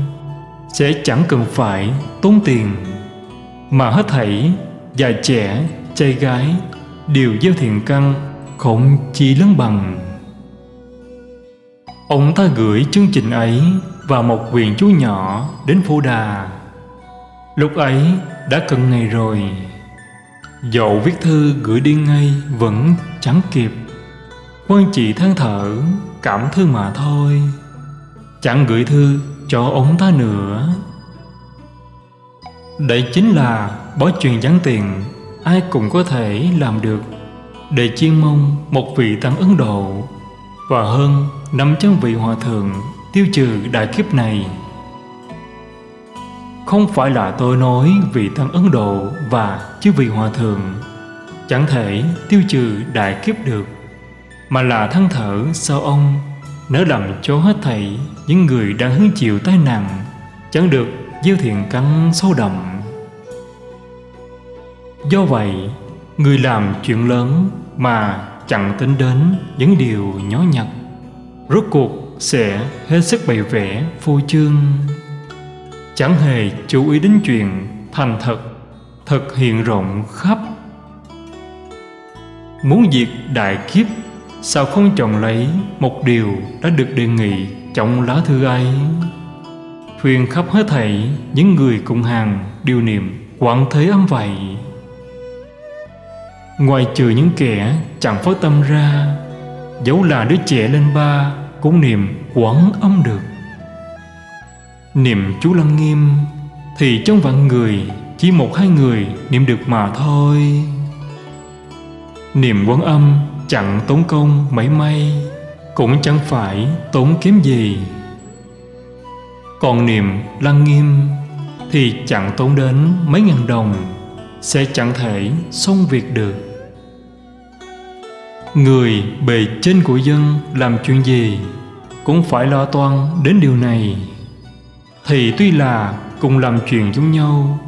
Sẽ chẳng cần phải tốn tiền Mà hết thảy Già trẻ, trai gái điều gieo thiện căn, Không chi lớn bằng. Ông ta gửi chương trình ấy và một quyền chú nhỏ Đến Phô Đà. Lúc ấy đã cần ngày rồi. Dẫu viết thư gửi đi ngay vẫn chẳng kịp. Quan chị than thở, cảm thương mà thôi. Chẳng gửi thư cho ông ta nữa. Đây chính là bói truyền gián tiền Ai cũng có thể làm được. Để chiên mong một vị tăng Ấn Độ, Và hơn 500 vị hòa thượng tiêu trừ đại kiếp này. Không phải là tôi nói vị tăng Ấn Độ và chứ vị hòa thượng chẳng thể tiêu trừ đại kiếp được, mà là than thở sao ông nỡ làm cho hết thảy những người đang hứng chịu tai nạn chẳng được gieo thiện căn sâu đậm do vậy, người làm chuyện lớn mà chẳng tính đến những điều nhỏ nhặt, rốt cuộc sẽ hết sức bày vẽ phô trương. Chẳng hề chú ý đến chuyện thành thật, thực hiện rộng khắp. Muốn diệt đại kiếp, sao không chọn lấy một điều đã được đề nghị trong lá thư ấy? Truyền khắp hết thảy những người cùng hàng điều niệm quảng thế âm vậy ngoài trừ những kẻ chẳng phát tâm ra dẫu là đứa trẻ lên ba cũng niệm quẩn âm được. Niệm chú Lăng Nghiêm Thì trong vạn người Chỉ một hai người niệm được mà thôi. Niệm quán âm chẳng tốn công mấy may, Cũng chẳng phải tốn kém gì. Còn niệm Lăng Nghiêm Thì chẳng tốn đến mấy ngàn đồng. Sẽ chẳng thể xong việc được. Người bề trên của dân làm chuyện gì Cũng phải lo toan đến điều này. Thì tuy là cùng làm chuyện giống nhau,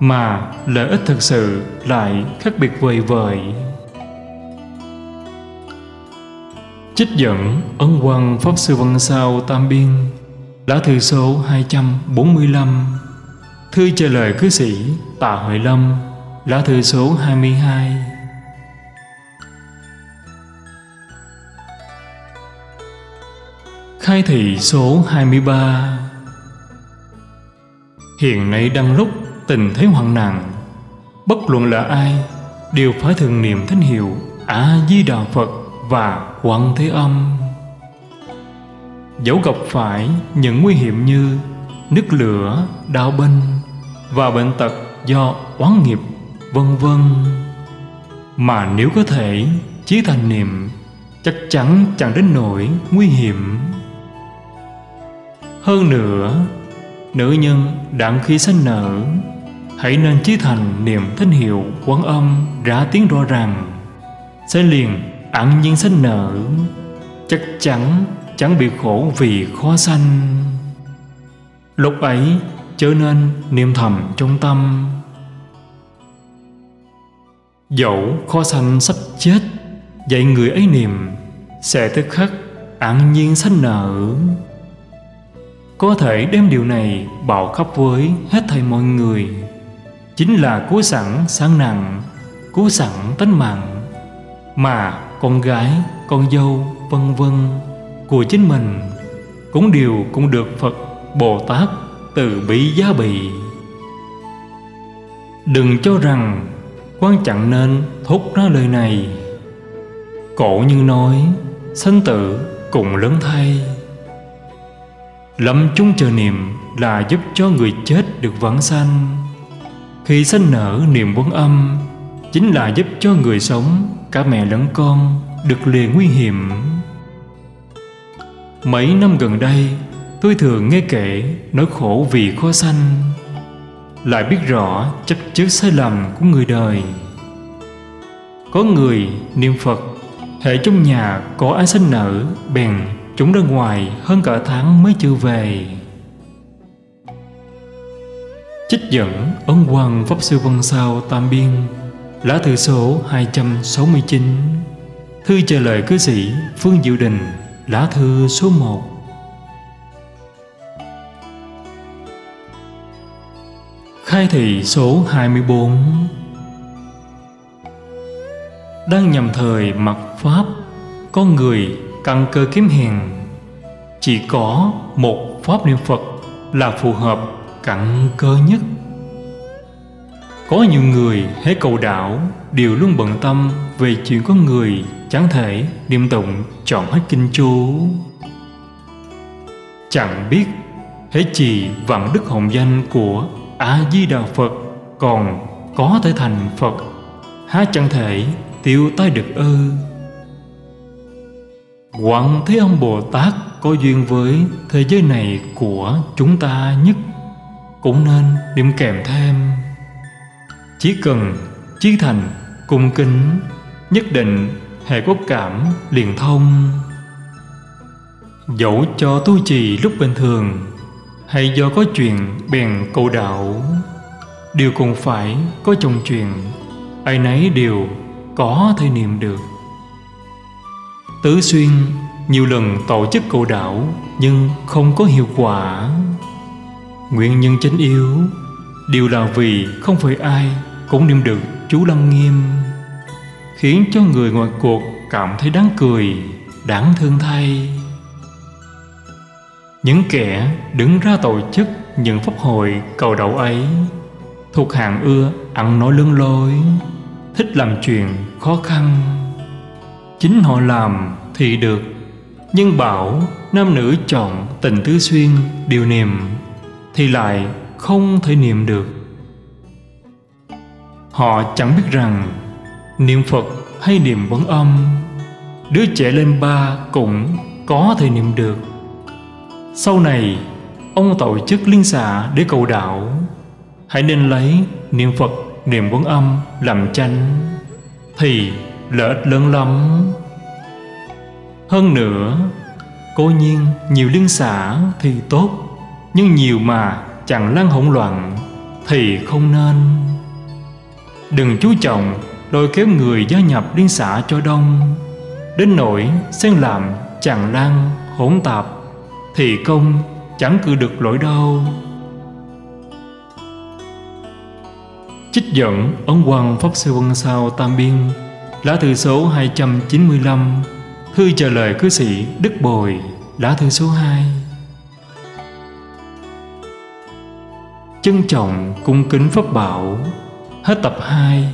mà lợi ích thực sự lại khác biệt vời vời Trích dẫn Ấn Quang Pháp Sư Văn Sao Tam Biên, Lá thư số 245 Thư trả lời cư sĩ Tạ Huệ Lâm. Lá thư số 22 Khai thị số 23 Hiện nay đang lúc tình thế hoạn nạn Bất luận là ai Đều phải thường niệm thánh hiệu A-di-đà Phật và Quan Thế Âm. Dẫu gặp phải những nguy hiểm như nước lửa, đau binh Và bệnh tật do oán nghiệp vân vân. Mà nếu có thể chí thành niệm, Chắc chắn chẳng đến nỗi nguy hiểm. Hơn nữa, Nữ nhân đặng khi sinh nở, Hãy nên chí thành niệm tín hiệu quán âm ra tiếng rõ ràng. Sẽ liền ẩn nhiên sinh nở, Chắc chắn chẳng bị khổ vì khó sanh. Lúc ấy, chớ nên niệm thầm trong tâm. Dẫu khó sanh sắp chết Dạy người ấy niệm Sẽ tức khắc an nhiên sanh nở. Có thể đem điều này bạo khắp với hết thầy mọi người. Chính là cứu sẵn sáng nặng Cứu sẵn tánh mạng Mà con gái, con dâu, vân vân Của chính mình Cũng đều cũng được Phật Bồ Tát từ bi giá bị. Đừng cho rằng quan chẳng nên thốt ra lời này. Cổ như nói sinh tử cùng lớn thay. Lâm chung chờ niệm là giúp cho người chết được vãng sanh. Khi sinh nở niệm quân âm, chính là giúp cho người sống, cả mẹ lẫn con, được lìa nguy hiểm. Mấy năm gần đây, tôi thường nghe kể nỗi khổ vì khó sanh lại biết rõ chấp trước sai lầm của người đời. Có người niệm phật, hệ trong nhà có ai sinh nở, bèn chúng ra ngoài hơn cả tháng mới chưa về. Trích dẫn ấn quan Pháp Sư Văn Sao Tam Biên, Lá thư số 269 Thư trả lời cư sĩ Phương Diệu Đình, Lá thư số 1 Khai thị số 24 Đang nhầm thời mặt Pháp Con người căn cơ kiếm hiền. Chỉ có một Pháp niệm Phật là phù hợp cặn cơ nhất. Có nhiều người hễ cầu đạo, Đều luôn bận tâm về chuyện con người Chẳng thể niệm tụng chọn hết kinh chú. Chẳng biết hễ trì vạn đức hồng danh của A-di-đà Phật còn có thể thành Phật. Há chẳng thể tiêu tai được ư? Quảng Thế Âm Bồ Tát có duyên với thế giới này của chúng ta nhất, cũng nên điểm kèm thêm. Chỉ cần chí thành, cung kính, nhất định hệ có cảm liền thông. Dẫu cho tu trì lúc bình thường hay do có chuyện bèn cầu đạo? Đều cùng phải có chồng chuyện, ai nấy đều có thể niệm được. Tứ xuyên nhiều lần tổ chức cầu đạo nhưng không có hiệu quả. Nguyên nhân chính yếu đều là vì không phải ai cũng niệm được chú lăng nghiêm, khiến cho người ngoài cuộc cảm thấy đáng cười, đáng thương thay những kẻ đứng ra tổ chức những pháp hội cầu đậu ấy, thuộc hàng ưa ăn nói lương lối thích làm chuyện khó khăn. Chính họ làm thì được, nhưng bảo nam nữ chọn tình tứ xuyên điều niệm thì lại không thể niệm được. Họ chẳng biết rằng niệm phật hay niệm vấn âm, đứa trẻ lên ba cũng có thể niệm được sau này, ông tổ chức liên xạ để cầu đạo. Hãy nên lấy niệm phật, niệm vấn âm làm chánh. Thì lợi ích lớn lắm. Hơn nữa, cố nhiên nhiều liên xã thì tốt, nhưng nhiều mà chẳng lan hỗn loạn thì không nên. Đừng chú trọng lôi kéo người gia nhập liên xã cho đông, đến nỗi xen làm chẳng lan hỗn tạp thì công chẳng cự được lỗi đau Trích dẫn ấn quan Pháp Sư Văn Sao Tam Biên, Lá thư số 295 Thư trả lời cư sĩ Đức Bồi, Lá thư số 2 Trân trọng cung kính Pháp Bảo, Hết tập 2